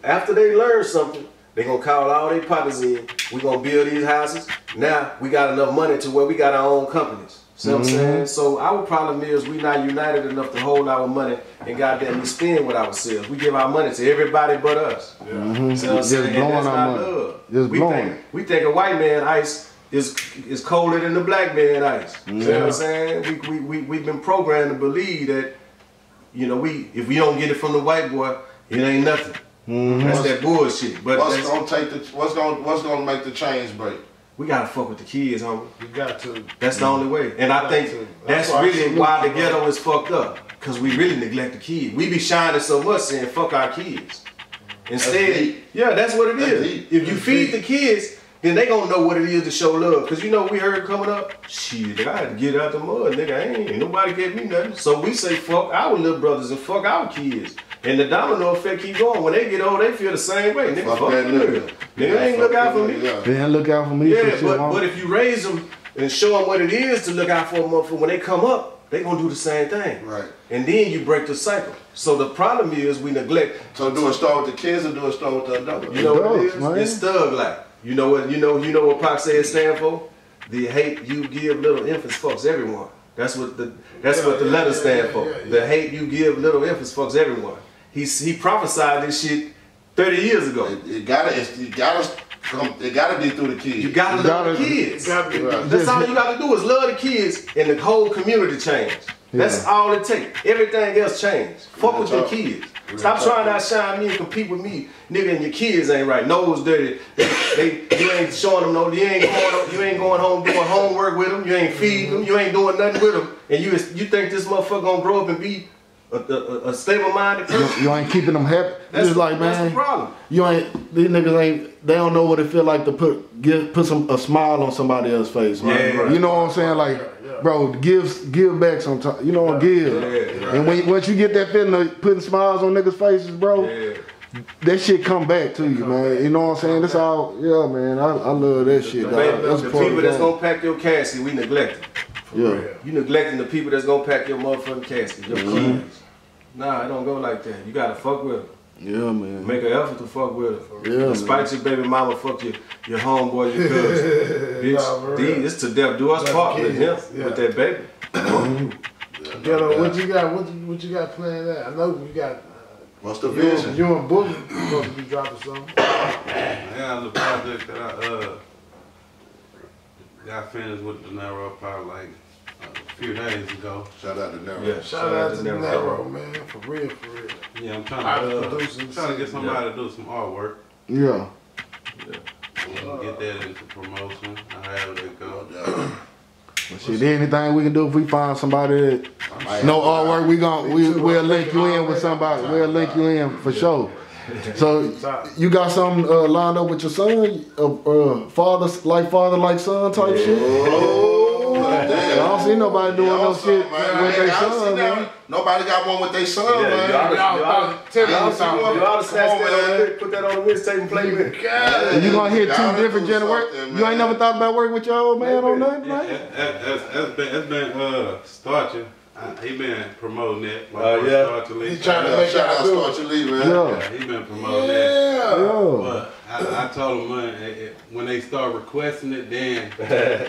after they learn something, they gonna call all their partners in. We gonna build these houses. Now we got enough money to where we got our own companies. See what I'm mm-hmm. saying? So our problem is we not united enough to hold our money and goddamn we spend with ourselves. We give our money to everybody but us. Mm-hmm. See what I'm Just saying? And blowing that's our money. love. Just we blowing think we think a white man ice is is colder than the black man ice. See what I'm saying? We we we we've been programmed to believe that you know, we if we don't get it from the white boy, it ain't nothing. Mm-hmm. That's that bullshit. But What's gonna take the what's gonna what's gonna make the chains break? we gotta fuck with the kids, homie. You got to. That's the only way. And I think to. that's That's really why the ghetto is fucked up. Cause we really neglect the kids. We be shining so much saying fuck our kids. Instead, deep. yeah, that's what it That's is. deep. If you That's feed deep. the kids, then they gonna know what it is to show love. Cause you know we heard coming up, shit, I had to get out the mud, nigga. Ain't, ain't nobody gave me nothing. So we say fuck our little brothers and fuck our kids. And the domino effect keep going. When they get old, they feel the same way. Nigga, Fuck fuck, that nigga. nigga. Nigga ain't look out for me. Yeah. ain't look out for me Yeah, shit. but, homie. but if you raise them and show them what it is to look out for them for when they come up, they gonna do the same thing. Right. And then you break the cycle. So the problem is we neglect. So do it start with the kids or do it start with the adults? You know what it is? Man. It's thug like. You know what? You know. You know what Pac said stand for? The hate you give little infants fucks everyone. That's what the. That's what the Yeah, letter yeah, stand yeah, for. yeah, yeah. The hate you give little infants fucks everyone. He he prophesied this shit thirty years ago. It, it gotta, it's, it gotta come, it gotta be through the kids. You gotta You love gotta- the kids. Gotta Right. That's all you gotta do is love the kids and the whole community change. That's Yeah. all it takes. Everything else change. Fuck Real with your kids. Real Stop talk. trying to outshine me and compete with me, nigga. And your kids ain't right. Nose dirty. They, they, you ain't showing them no. You ain't going. You ain't going home doing homework with them. You ain't feeding them. You ain't doing nothing with them. And you you think this motherfucker gonna grow up and be a, a, a stable-minded person? You ain't keeping them happy. That's, like that's the man, problem. you ain't these niggas ain't. They don't know what it feel like to put give put some a smile on somebody else's face. Man. Yeah. You know what I'm saying? Like, bro, give give back sometimes. You know, give. Yeah. And when once you get that feeling of putting smiles on niggas' faces, bro, Yeah. that shit come back to you, man. You know what I'm saying? That's all. Yeah, man. I, I love that shit. The, dog. the, That's the people that's gonna pack your casket, we neglected. Yeah. You neglecting the people that's gonna pack your motherfucking casket, your Mm-hmm. kids. Nah, it don't go like that. You gotta fuck with them. Yeah, man. Make an effort to fuck with them. Yeah, Despite your baby mama fuck your, your homeboy, your cousin. Bitch, real. D, it's to death. Do us Like part with him, yeah. with that baby. Ghetto, what you got? What you, what you got planned out? I know you got. What's the Uh, you, vision? and, you and Boogie supposed to be dropping something. Yeah, the project that I uh got finished with the Narrow probably like a few days ago. Shout out to Nero. Yeah. Shout out to Nero. Narrow, man. For real, for real. Yeah, I'm trying to uh, produced some trying to get shit. somebody to do some artwork. Yeah. and get that into promotion. However it go. But shit, anything we can do if we find somebody that no artwork, we gon' we we'll link you in with somebody. We'll link you in for sure. So you got something uh, lined up with your son, uh, uh, father like father like son type shit. Oh, I don't see nobody doing no shit Man, with their I don't see son, man. Nobody got one with their son, Yeah, man. y'all- Y'all thought- tell y'all something. see one- You ought to snatch Come on, that on man. put that on the mixtape and play with it. God, And you gonna hear two different generations. You ain't never thought about working with your old man on nothing, Yeah, like? it- it- it's, it's been it's been uh starching. Uh, he been promoting that. Like Oh, yeah? Start to He leave. trying to Yeah, make shout out y'all Start it. Your Lead, man. Yeah. Yeah, he been promoting that. Yeah. Yeah. But I, I told him man, it, it, when they start requesting it, then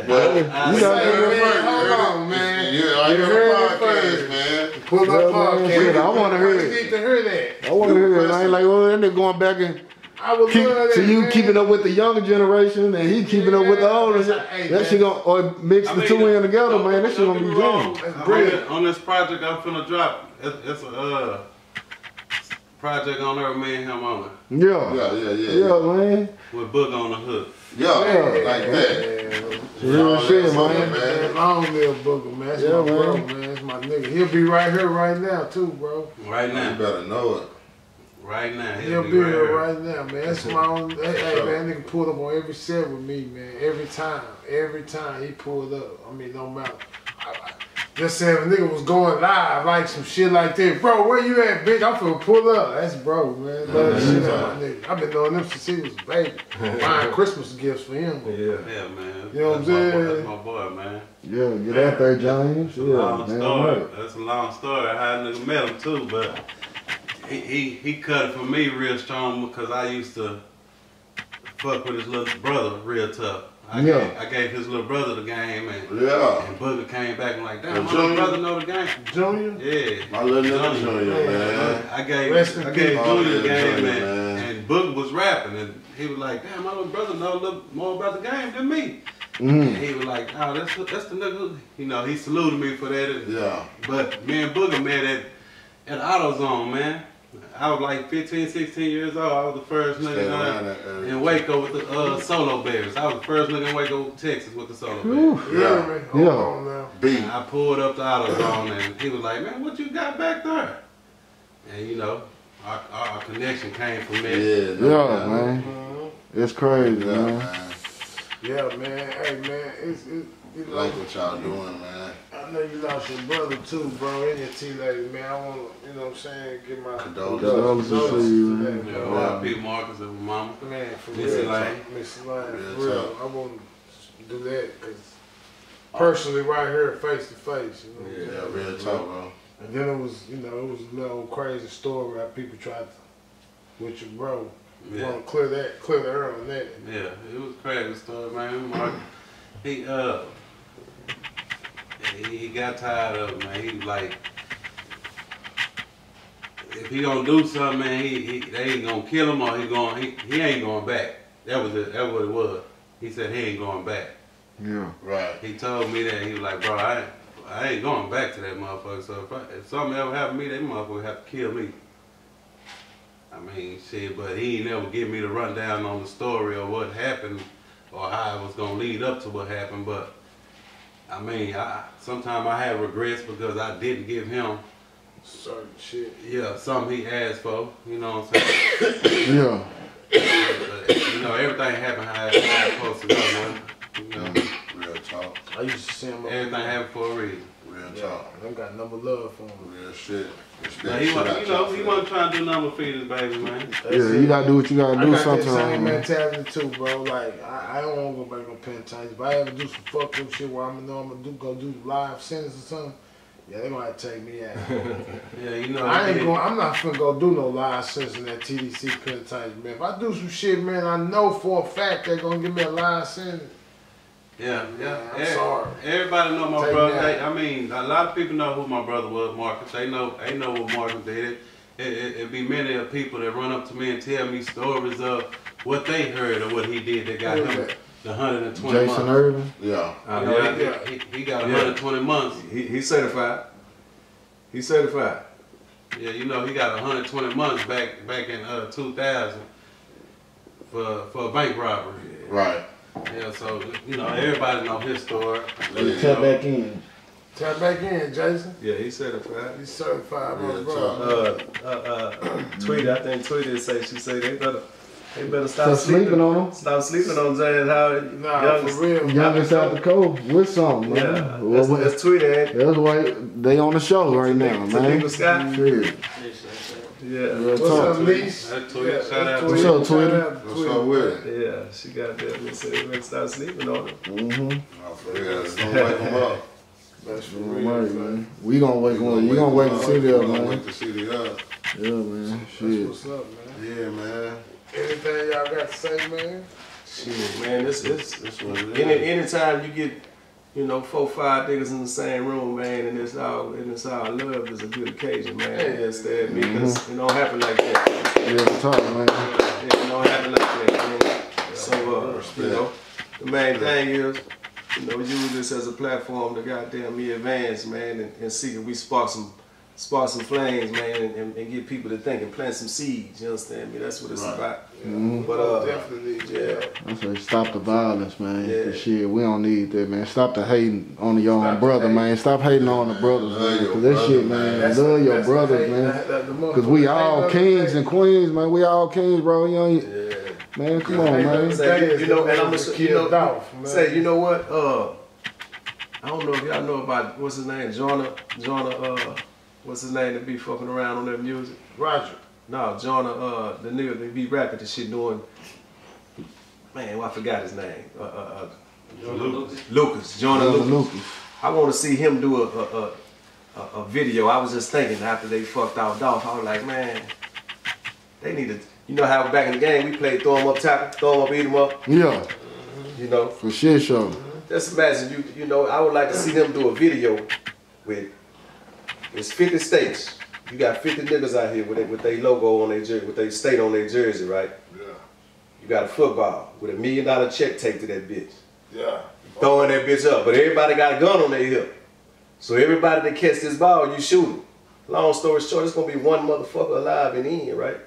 Well, I, You got Hey, that. man, hold on, man. Yeah, I You hear heard the it first. podcast, man. Pull Yeah, up podcast. I wanna hear We it. need to hear that. I want to hear it. I ain't like, oh, that nigga going back and I would keep. love that. So you man. keeping up with the younger generation, and he keeping up with the older. Hey, That man. shit gonna or mix I the mean, two in together, don't- man. That shit gonna be me wrong. jam. On this- project I'm finna drop, it's, it's a uh, project on there with me and him on it. Yeah. Yeah, yeah, yeah. Yeah, man. With Book on the hook. Yeah, like that. Real shit, that's man. something, Man, long live Bugga, man. That's Yeah, my bro, man. man. That's my nigga. He'll be right here right now, too, bro. Right now. You better know it. Right now. He'll be here right now, man. That's my own. Hey, hey Sure. man, nigga pulled up on every set with me, man. Every time, every time he pulled up. I mean, no matter. I, I, just saying, if a nigga was going live, like some shit like that, bro. Where you at, bitch? I'm finna pull up. That's bro, man. Love that shit out my nigga. I've been knowing him since he was a baby. Buying Christmas gifts for him. Yeah. Yeah, man. You know what I'm That's my boy- saying? That's my boy, man. Yeah, get out there, James. It's a Yeah, long man. story. right. That's a long story. How a nigga met him too, but he, he he cut it for me real strong because I used to fuck with his little brother real tough. I Yeah. gave, I gave his little brother the game and Yeah. and Bugga came back and like, damn, And my little brother know the game. Junior? Yeah. My little nigga Junior. Junior, man. I gave Rest I gave peace. Junior the game Junior, and, man. and Bugga was rapping and he was like, damn, my little brother know a little more about the game than me. Mm. And he was like, oh, that's that's the nigga. You know, he saluted me for that. And, Yeah. but me and Bugga met at, at AutoZone, man. I was like 15, 16 years old. I was the first nigga Staying uh, around that area. in Waco with the uh, Solo Bears. I was the first nigga in Waco, Texas with the Solo Bears. Yeah, Yeah. Yeah. on now. I pulled up the AutoZone and he was like, man, what you got back there? And you know, our, our, our connection came from there. Yeah, no Yeah, doubt. man. Mhm. It's crazy, Yeah, man. man. Yeah, man. Hey, man. It's, it's, you Like what y'all doing, man. I know you lost your brother too, bro, and your T lady, man. I want to, you know what I'm saying, give my Condolences. Condolences to you, that, man. You bro. know, R.P. Marcus and mama. Man, for Missy real. Lane. Miss Lane, Real for real. talk. I want to do that because personally right here, face to face. You know? Yeah, real talk, bro. And then it was, you know, it was a little crazy story how people tried to, with your bro. You Yeah. want to clear that, clear the air on that. Yeah, it was crazy story, man. Mark, he uh, he, he got tired of it, man. He was like, if he gonna do something, man, he, he they ain't gonna kill him or he going he, he ain't going back. That was it. That what it was. He said he ain't going back. Yeah. Right. He told me that he was like, bro, I ain't, I ain't going back to that motherfucker. So if, I, if something ever happened to me, that motherfucker have to kill me. I mean, shit, but he ain't never give me the rundown on the story or what happened or how it was gonna lead up to what happened. But I mean, I sometimes I have regrets because I didn't give him, Certain shit. yeah, something he asked for. You know what I'm saying? Yeah. but, you know, everything happened how it's supposed to go. You know, Real talk. I used to see him. up- everything happened for a reason. Real Yeah, talk. I got number love for him. Real shit. Respect Now, he shit was, you know, he wasn't trying to do nothing but feed his baby, man. That's Yeah, it. you gotta do what you gotta I do got that same sometimes. man. mentality too, bro. Like I, I don't want to go back no penitentiary. If I ever do some fucked up shit where I'm gonna know I'm gonna do go do live sentence or something, yeah, they gonna have to take me out. Yeah, you know. I ain't he- going. I'm not finna go do no live sentence in that TDC penitentiary, man. If I do some shit, man, I know for a fact they gonna give me a live sentence. Yeah, yeah. I'm Every- sorry. Everybody know my Take brother. They. I mean, a lot of people know who my brother was, Marcus. They know, they know what Marcus did. It, it, it be many of people that run up to me and tell me stories of what they heard or what he did that got him that? the 120 Jason months. Irvin. Yeah. Uh, You know, yeah. he, he, he got Yeah. 120 months. He, he's certified. He's certified. Yeah, you know, he got 120 months back back in uh, 2000 for for a bank robbery. Right. Yeah, so you know, everybody know his story. Yeah. Tap back in. Tap back in, Jason. Yeah, he's certified. He's certified, my Real brother. talk. Uh, uh, uh, Tweet, I think Tweety say she say they better, they better stop Stop sleeping, sleeping on him. Stop sleeping on James Howard. Nah, youngest- for real. Youngest out the cold with something, man. Yeah, Well, that's, what- that's Tweety. That's why they on the show right now, man. Tanika Scott. Shit. Yeah, Real What's talk. up, Lease? That's Shout out to What's up, Shout out What's up with man. it? yeah, she got that. They say they better stop sleeping on it. Mm-hmm. Oh, for real. Don't wake them up. That's for Right, real, man. man. We gonna wake one. You gonna wake the city We up, gonna man. wake the city up. Yeah, man. That's Shit. what's up, man. Yeah, man. Anything y'all got to say, man? Shit, man, this is That's what it any anytime you get, you know, four five niggas in the same room, man, and it's all and it's all love is a good occasion, man. You understand me? Because it don't happen like that. Real talk, man. It don't happen like that, man. So, uh, you know, the main thing is, you know, use this as a platform to goddamn me advance, man, and, and see if we spark some spark some flames, man, and, and, and get people to think and plant some seeds. You understand me? That's what it's Right. about. Mm-hmm. But uh, Definitely, yeah. I say stop the violence, man. Yeah. 'Cause Shit, we don't need that, man. Stop the hating on your Stop own brother, hate. man. Stop hating on the brothers, Love man. your Cause that brother, shit, man. man. That's Love the- your brothers, man. that- that- Cause we all kings and queens, man. We all kings, bro. You know, Yeah. man. Come on, hate man. Say, you know, and I'm ones gonna you know, off, man. say, you know what? Uh, I don't know if y'all know about what's his name, Joyner, Joyner. Uh, what's his name to be fucking around on that music? Roger. No, Joyner, uh, the nigga that be rapping the shit doing. Man, well, I forgot his name. Uh, uh, uh, Lucas. Lucas, Joyner Lucas. Lucas. I want to see him do a a, a a a video. I was just thinking after they fucked out Dolph, I was like, man, they need to. You know how back in the game we played throw 'em up, tap, throw 'em up, eat 'em up. Yeah, You know, for shit show. just imagine you. You know, I would like to see them do a video with it's 50 states. You got 50 niggas out here with they, with their logo on their jersey, with their state on their jersey, right? Yeah. You got a football with a million dollar check taped to that bitch. Yeah. throwing that bitch up. But everybody got a gun on their hip. So everybody that catch this ball, you shoot 'em. Long story short, it's gonna be one motherfucker alive in the end, right?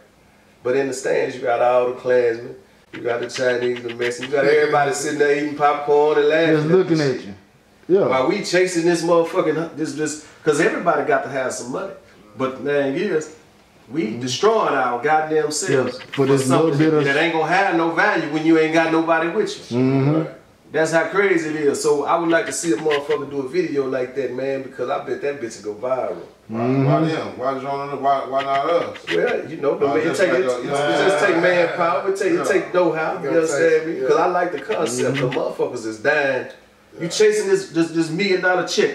But in the stands, you got all the Klansmen, you got the Chinese, the Mexicans, you got everybody sitting there eating popcorn and laughing. Just looking this at you. Yeah. While we chasing this motherfucking this this, cause everybody got to have some money. But the thing is, we mm-hmm. destroying our goddamn selves Yeah, for this little something bit of- that ain't gonna have no value when you ain't got nobody with you. Mm-hmm. That's how crazy it is. So I would like to see a motherfucker do a video like that, man, because I bet that bitch will go viral. Why, mm-hmm. why them? Why Joyner? Why, why not us? Well, you know, the Oh, man, it, just take, like it, a- it yeah. just take manpower, it take, it take know-how, you Gotta understand take- me? yeah. Because I like the concept. The mm-hmm. motherfuckers is dying You chasing this, this this million dollar check,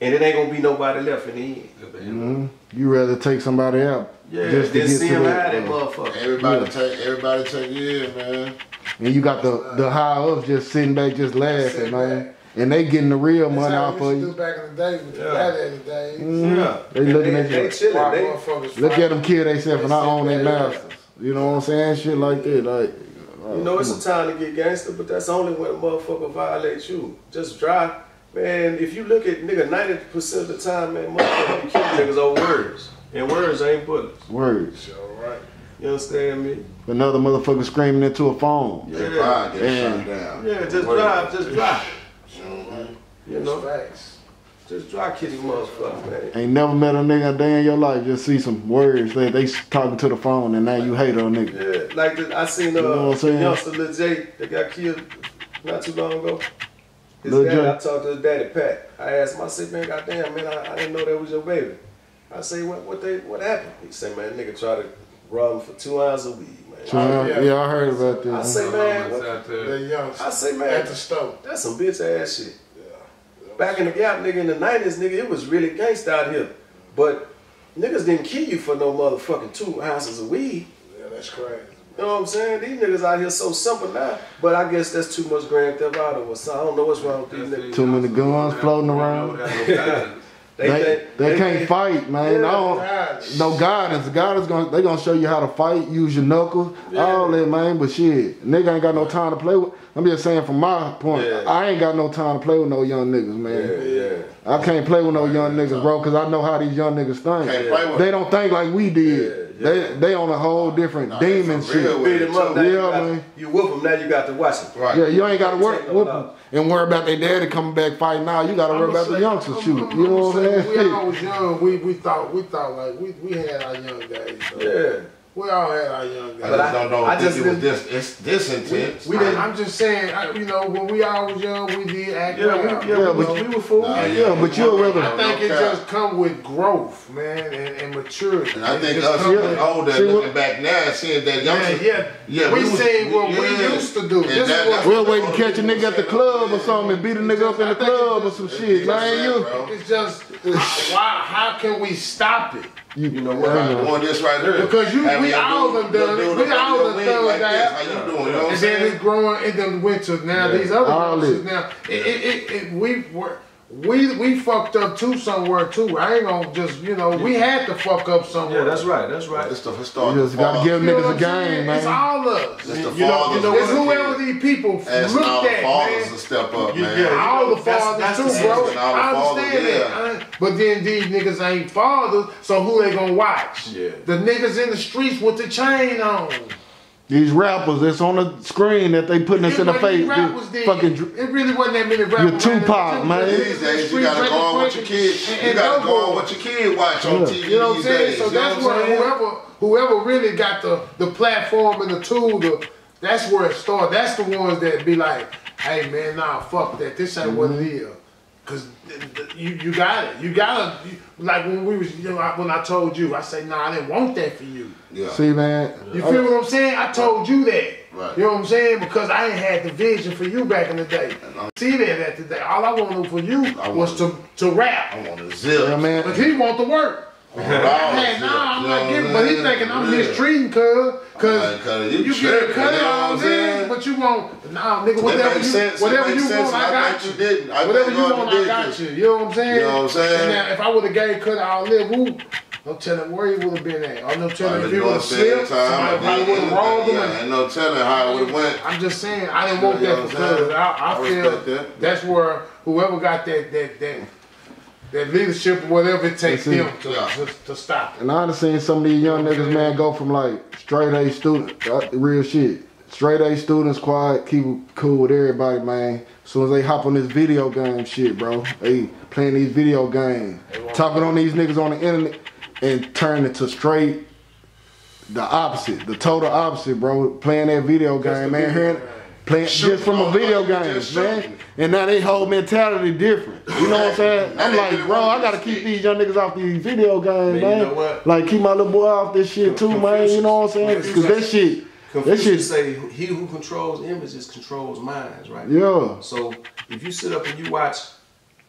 and it ain't gonna be nobody left in the end. Mhm. You rather take somebody out Yeah, just to then get see to him that. hide that uh, motherfucker. Everybody Yeah. take everybody take you in, man. And you got the the high ups just sitting back, just laughing, Sitting man. And they getting the real That's money how out we for used to you. do back in the day with the Yeah. gladiator days. Mhm. Yeah, They looking they, at they you. chilling. Why They, motherfuckers Look at them kill themselves and I own their Yeah. masters. You know what I'm saying? Shit like that, like. You know, it's a time to get gangster, but that's only when a motherfucker violates you. Just drive. Man, if you look at nigga, 90% of the time, man, motherfucker be killing niggas over words. And words ain't bullets. Words. All right. You understand me? Another motherfucker screaming into a phone. Your Yeah. pride gets Yeah. shut down. Yeah, just drive, just drive. You That's know, facts. just drive kitty motherfucker, man. Ain't never met a nigga a day in your life. Just see some words that they talking to the phone and now you hate a nigga. Yeah, like the, I seen uh, You know what I'm the saying? youngster Lil J that got killed not too long ago. His Lil daddy, J? I talked to his daddy Pat. I asked him, I said, man, goddamn, man, I, I didn't know that was your baby. I say, what, what they, what happened? He said, man, nigga tried to rob him for two hours a week, man. So, uh, yeah. yeah. I heard about that. I that. say, man, what, out The there. young I say, man, at the stove. that's some bitch ass shit. Yeah. Back in the gap, nigga, in the nineties, nigga, it was really gangsta out here. But niggas didn't kill you for no motherfucking two ounces of weed. Yeah, that's crazy. You know what I'm saying? These niggas out here so simple now. But I guess that's too much Grand Theft Auto or something. I don't know what's wrong with these niggas. Too many guns floating around. They, They, think- they can't fight, man. Yeah, I don't, God, no guidance. Guidance gonna they gonna show you how to fight, use your knuckles, all that, man. But shit, nigga ain't got no time to play with. I'm just saying from my point, Yeah. I ain't got no time to play with no young niggas, man. Yeah, yeah. I can't play with no young niggas, bro, cause I know how these young niggas think. Can't play with They don't think like we did. Yeah, yeah. They they on a whole different Nah, demon for shit. real Beat it, him up. Yeah, you, got, man. you whoop them, Now you got to watch him. Right. Yeah, you ain't gotta work whoop them and worry about their daddy coming back fighting now. You gotta worry I'ma about the youngsters I'm- shoot. I'm- You know I'm what I'm saying? We saying? all was young. We we thought we thought like we we had our young days. though. Yeah. We all had our young days. I just don't know. I if just it was this. It's this intense. We didn't. I'm just saying, I, you know, when we all was young, we did act Yeah, wild. we, yeah, Yeah, but- we were fools. Nah, Yeah, but you'll rather- I think it just come with growth, man, and, and maturity. And I It think just us come yeah. older See, looking what- back now seeing that Yeah, youngsters. yeah, Yeah, we, we seen what yeah. we used to do. This that- is what that's We'll what- wait and catch a nigga at the club or something and beat a nigga up in the club or some shit, man. You, bro. it's just why? How can we stop it? You, You know what? I'm doing this right here. Because you- we all done done it. We all done done like that. this. How you doing? You know what I'm And then saying? it's growing and then went to now these other All now. It, it, it, it, we were we we fucked up too somewhere too. I ain't gonna just you know we had to fuck up somewhere. Yeah, that's right. That's right. It's the You historical just gotta father. give You know niggas what a I'm game, It's man. all us. It's the You know- fathers. you know It's what- whoever these people Asking all looked the at, fathers man. to step up, You- man. yeah. All the fathers that's the too, same bro. with all I fathers, understand that. I- But then these niggas ain't fathers, so who they gonna watch? Yeah. The niggas in the streets with the chain on. These rappers that's on the screen that they putting us in the face. dude. Fucking it really wasn't that many rappers. Tupac, man. These days, you gotta go on with your kids. You gotta go on what your kid watch on Yeah. TV You know what I'm these saying? days. So you that's what I'm where saying? whoever whoever really got the the platform and the tool to that's where it started. That's the ones that be like, hey man, nah, fuck that. This ain't what it Mm-hmm. is. Cause th- th- you you got it. You gotta you, like when we was you know I- when I told you I say nah I didn't want that for you. Yeah. See, man. You feel what I'm saying? I told you that. Right. You know what I'm saying? Because I ain't had the vision for you back in the day. See that at the day. All I wanted for you I was to to rap. I want to zip. Yeah, man. But he want to work. Hey, nah, I'm not getting, but he thinking I'm mistreating cuz, cuz you you get tripping, cut you know all what I'm saying? but you want, nah, nigga, whatever you, sense. whatever you sense. want, I I got you. you didn't. I Whatever you want, I got you. You know what I'm saying? You know what I'm saying? And now, if I would have gave cut all live, who? No telling where he would have been at. I'm no telling if he would have slipped, somebody probably would have robbed him. Yeah, ain't no telling how it would have went. I'm just saying, I didn't want that cuz. I, I, feel that. that's where whoever got that that that that leadership or whatever it takes them to, Yeah. to, to stop it. And I done seen some of these young niggas, man, go from like straight A student, uh, real shit. Straight A students, quiet, keep cool with everybody, man. As soon as they hop on this video game shit, bro, they playing these video games, talking on these niggas on the internet, and turn it to straight the opposite, the total opposite, bro. Playing that video game, man. Hearing, playing just from a video game, man. And now they whole mentality different. You know what I'm saying? I'm like, bro, I gotta keep these young niggas off these video games, Man, you know what? Like keep my little boy off this shit too, man. You know what I'm saying? Cause that shit, Confucius say, "He who controls images controls minds." Right. Yeah. So if you sit up and you watch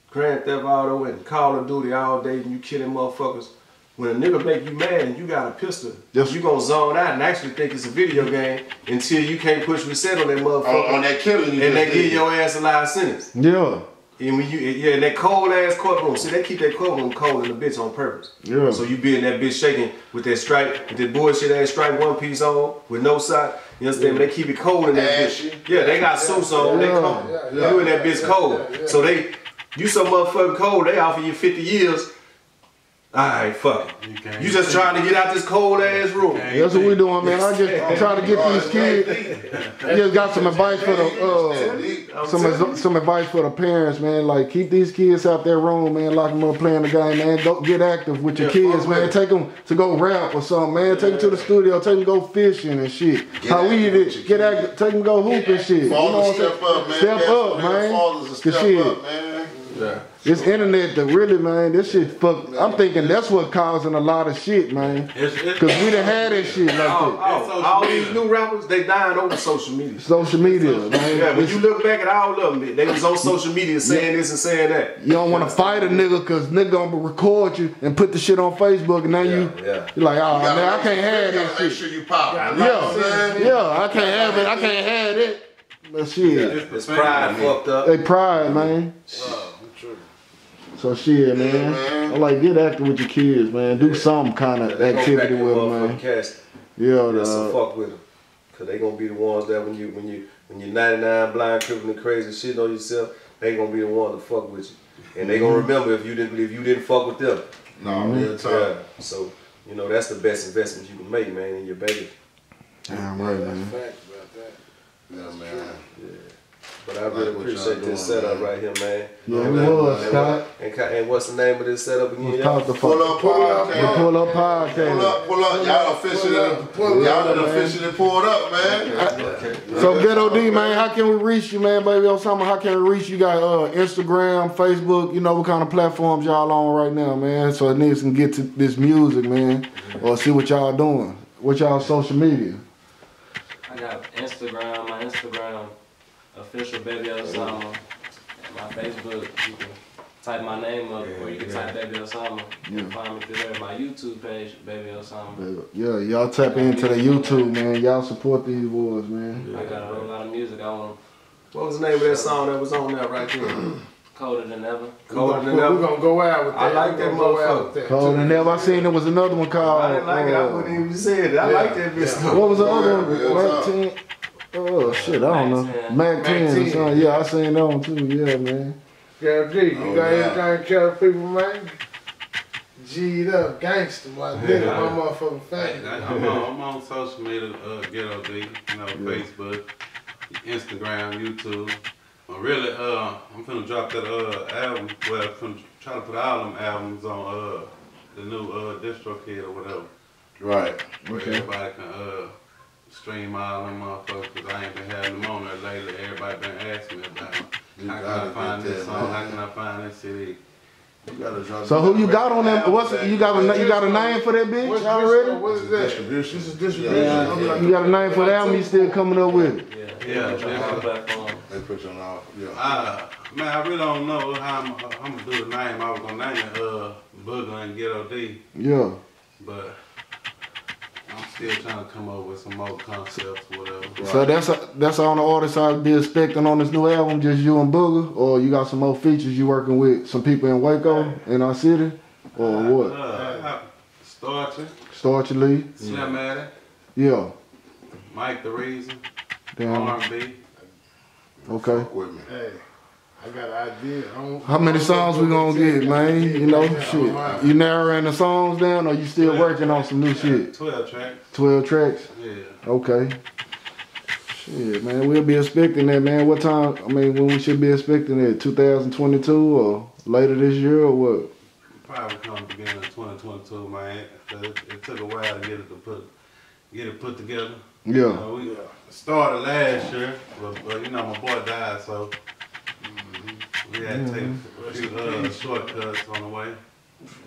Grand Theft Auto and Call of Duty all day and you killing motherfuckers, when a nigga make you mad and you got a pistol, Yes. you gonna zone out and actually think it's a video game until you can't push reset on that motherfucker On, on that killing you and they give your ass a life sentence. Yeah. And when you yeah, in that cold ass courtroom, see they keep that courtroom cold in the bitch on purpose. Yeah. So you be in that bitch shaking with that stripe, with that bullshit ass stripe one piece on, with no sock. You understand? They keep it cold in that Ashy. bitch. Yeah, they got suits on. They Yeah. come. Yeah, You in that bitch yeah, cold. yeah, yeah. So they, you so motherfucking cold. They offer you 50 years. Alright, fuck it. You You just trying to get out this cold ass room. That's what we doing, man. I just I'm trying to get these kids. Just got some advice for the uh, some some advice for the parents, man. Like keep these kids out their room, man. Lock them up playing the game, man. Go get active with your kids, man. Take them to go rap or something, man. Take them to the studio. Take them go fishing and shit. How we active did it. Get active. Take them go hoop and shit. You know what I'm step up, man. Step up, man. man. Fathers step up, man. Yeah. This internet that really, man, this shit fuck. I'm thinking that's what causing a lot of shit, man. It's, it's, Cause we done had that shit like Oh, that. oh, all media. these new rappers, they dying over social media. Social media, man. Yeah, when It's- you look back at all of them, they was on social media saying this and saying that. You don't want to fight a nigga because nigga gonna record you and put the shit on Facebook and now you, yeah. you're like, oh You man, I can't have you that gotta Make shit. sure you pop. Yeah, You know what I'm Yeah, yeah, I can't have it. I can't have it. But shit, It's pride fucked up. they pride, man. So shit, man. Yeah, man. I like get active with your kids, man. Do some kind of They gonna activity with them them, man. motherfucking cats. Yeah, Yeah, so the, fuck with them. Cause they gonna be the ones that when you when you when you're 99 blind, tripping and crazy shit on yourself, they gonna be the ones to fuck with you. And they gonna mm-hmm. remember if you didn't if you didn't fuck with them. No, real talk. Yeah. So, you know, that's the best investment you can make, man, in your baby. damn right, man. Facts about that. Yeah, man. But I really Like appreciate this doing, setup man. right here, man. Yeah, Oh, it that- was, that- Scott. And, ca- and what's the name of this setup again? We y'all? the Pull fuck. up, pull up, The man. pull up Pull up, pull up. Y'all officially, pull up, y'all up, done officially pulled up, man. So Geto Dee, man, how can we reach you, man, baby Osama? How can we reach you? You got uh, Instagram, Facebook, you know what kind of platforms y'all on right now, man. So niggas can get to this music, man, or see what y'all doing. What y'all social media? I got Instagram, my Instagram, official Baby Osama. And my Facebook, you can type my name up, or you can type Baby Osama. You can find me through there. My YouTube page, Baby Osama. Yeah, y'all tap into the YouTube, man. Y'all support these boys, man. I got a whole lot of music I want What was the name of that song that was on there right there? colder than ever. Colder than ever. we gonna go out with that. I like that gonna go out motherfucker. with that, Cold too. and never. I seen there was another one called. I didn't like it. I uh, wouldn't even say it. I Yeah. like that bitch though. what was the other one? Yeah, Mac yeah. 10. Oh shit, I don't know. Mac 10. Or something. Yeah, I seen that one too. Yeah, man. Yeah, G, you Oh, got yeah. anything to tell people, man? G'd up, gangster, my nigga, my motherfucking Hey, fan. I- I'm on, I'm on social media, uh, Geto Dee, you know, Facebook, Instagram, YouTube. But really, uh, I'm finna drop that uh album. Well, I'm finna try to put all them albums on uh the new uh DistroKid or whatever. Right. Where everybody can uh stream all them motherfuckers. Cause I ain't been having them on there lately. Everybody been asking me about them. You How can gotta I find this song? man. How can I find this CD? You gotta drop So who you got on them? What's it, you got a you got a name for that bitch What's already? What is that? Distribution. This is distribution. Yeah, I'm You got a name for the album? You still coming up with it? Yeah, Yeah, yeah. yeah. They put you on all. Yeah. Uh, man, I really don't know how I'm, I'm gonna do the name. I was gonna name it uh, Bugga and Geto Dee, Yeah. but I'm still trying to come up with some more concepts, whatever. So that's that's all the artists I'll be expecting on this new album. Just you and Bugga, or you got some more features you working with some people in Waco in our city, or what? Uh, Starcher, Start your. Slim Addy, Yeah. Mike the Reason, Damn. R&B. Okay. Fuck with me. hey, I got an idea. I How many songs we gonna get, man? You know, shit. You narrowing the songs down, or you still working on some new shit? 12 tracks, Twelve tracks. yeah. Okay. Shit, man, we'll be expecting that, man. What time? I mean, when we should be expecting it? 2022 or later this year or what? Probably come beginning of 2022, man. 'cause It, it took a while to get it to put, get it put together. You Yeah. know, we started last year, but, but you know my boy died, so we had to take a few uh, shortcuts on the way.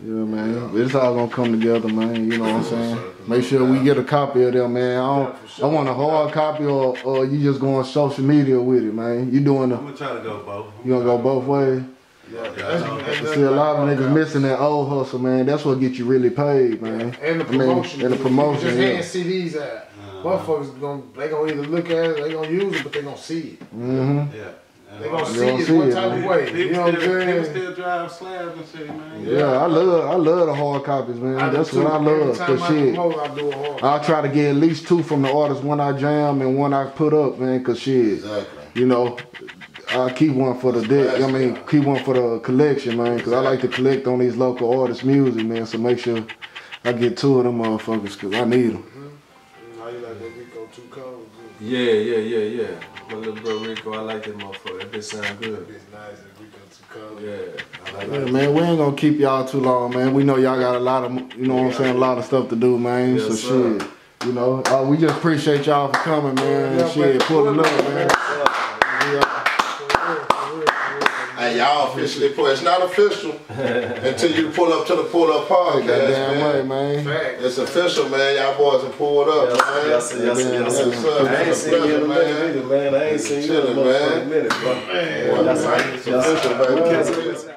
Yeah, man. It's all gonna come together, man. You know what I'm saying? Make sure we get a copy of them, man. I don't. I want a hard copy, or, or you just going social media with it, man. You doing the. I'm gonna try to go both. You gonna go both ways? Yeah, That's- I See, a lot of niggas missing that old hustle, man. That's what get you really paid, man. And the I mean, promotion. and the promotion, Just yeah. hand CDs out. Motherfuckers gonna they gonna either look at it, they gonna use it, but they gonna see it. Mm-hmm. Yeah. They gonna They see gonna it see one it, type man. of way. People, You know what I'm still, people saying? still drive slabs and shit, man. Yeah, I love, I love the hard copies, man. I That's what I Every love. time Cause I shit, promote, I do a hard. I try to get at least two from the artist, one I jam and one I put up, man. Cause shit, Exactly. you know, I keep one for the deck. I mean, keep one for the collection, man. Cause I like to collect on these local artists' music, man. So make sure I get two of them motherfuckers, cause I need them. Mm-hmm. Now you like that Rico too cold. Yeah, yeah, yeah, yeah. My little bro Rico, I like that motherfucker. That bitch sound good. It's nice that Rico too cold. Yeah. I like Yeah, man, we ain't gonna keep y'all too long, man. We know y'all got a lot of, you know what I'm saying, a lot of stuff to do, man. Yes, so sir. shit, you know, uh, we just appreciate y'all for coming, man. Yeah, and shit, man. pulling up, man. Hey, y'all officially pull. It's not official until you pull up to the pull up podcast, Goddamn way, man. man. It's official, man. Y'all boys have pulled up, man. Yes, sir, yes, sir, yes, sir. Yes, sir. I ain't It's a seen you in a pleasure, minute either, man. I ain't seen you in a Chilling, man. motherfucking minute, bro. It's official, baby. Yes, sir.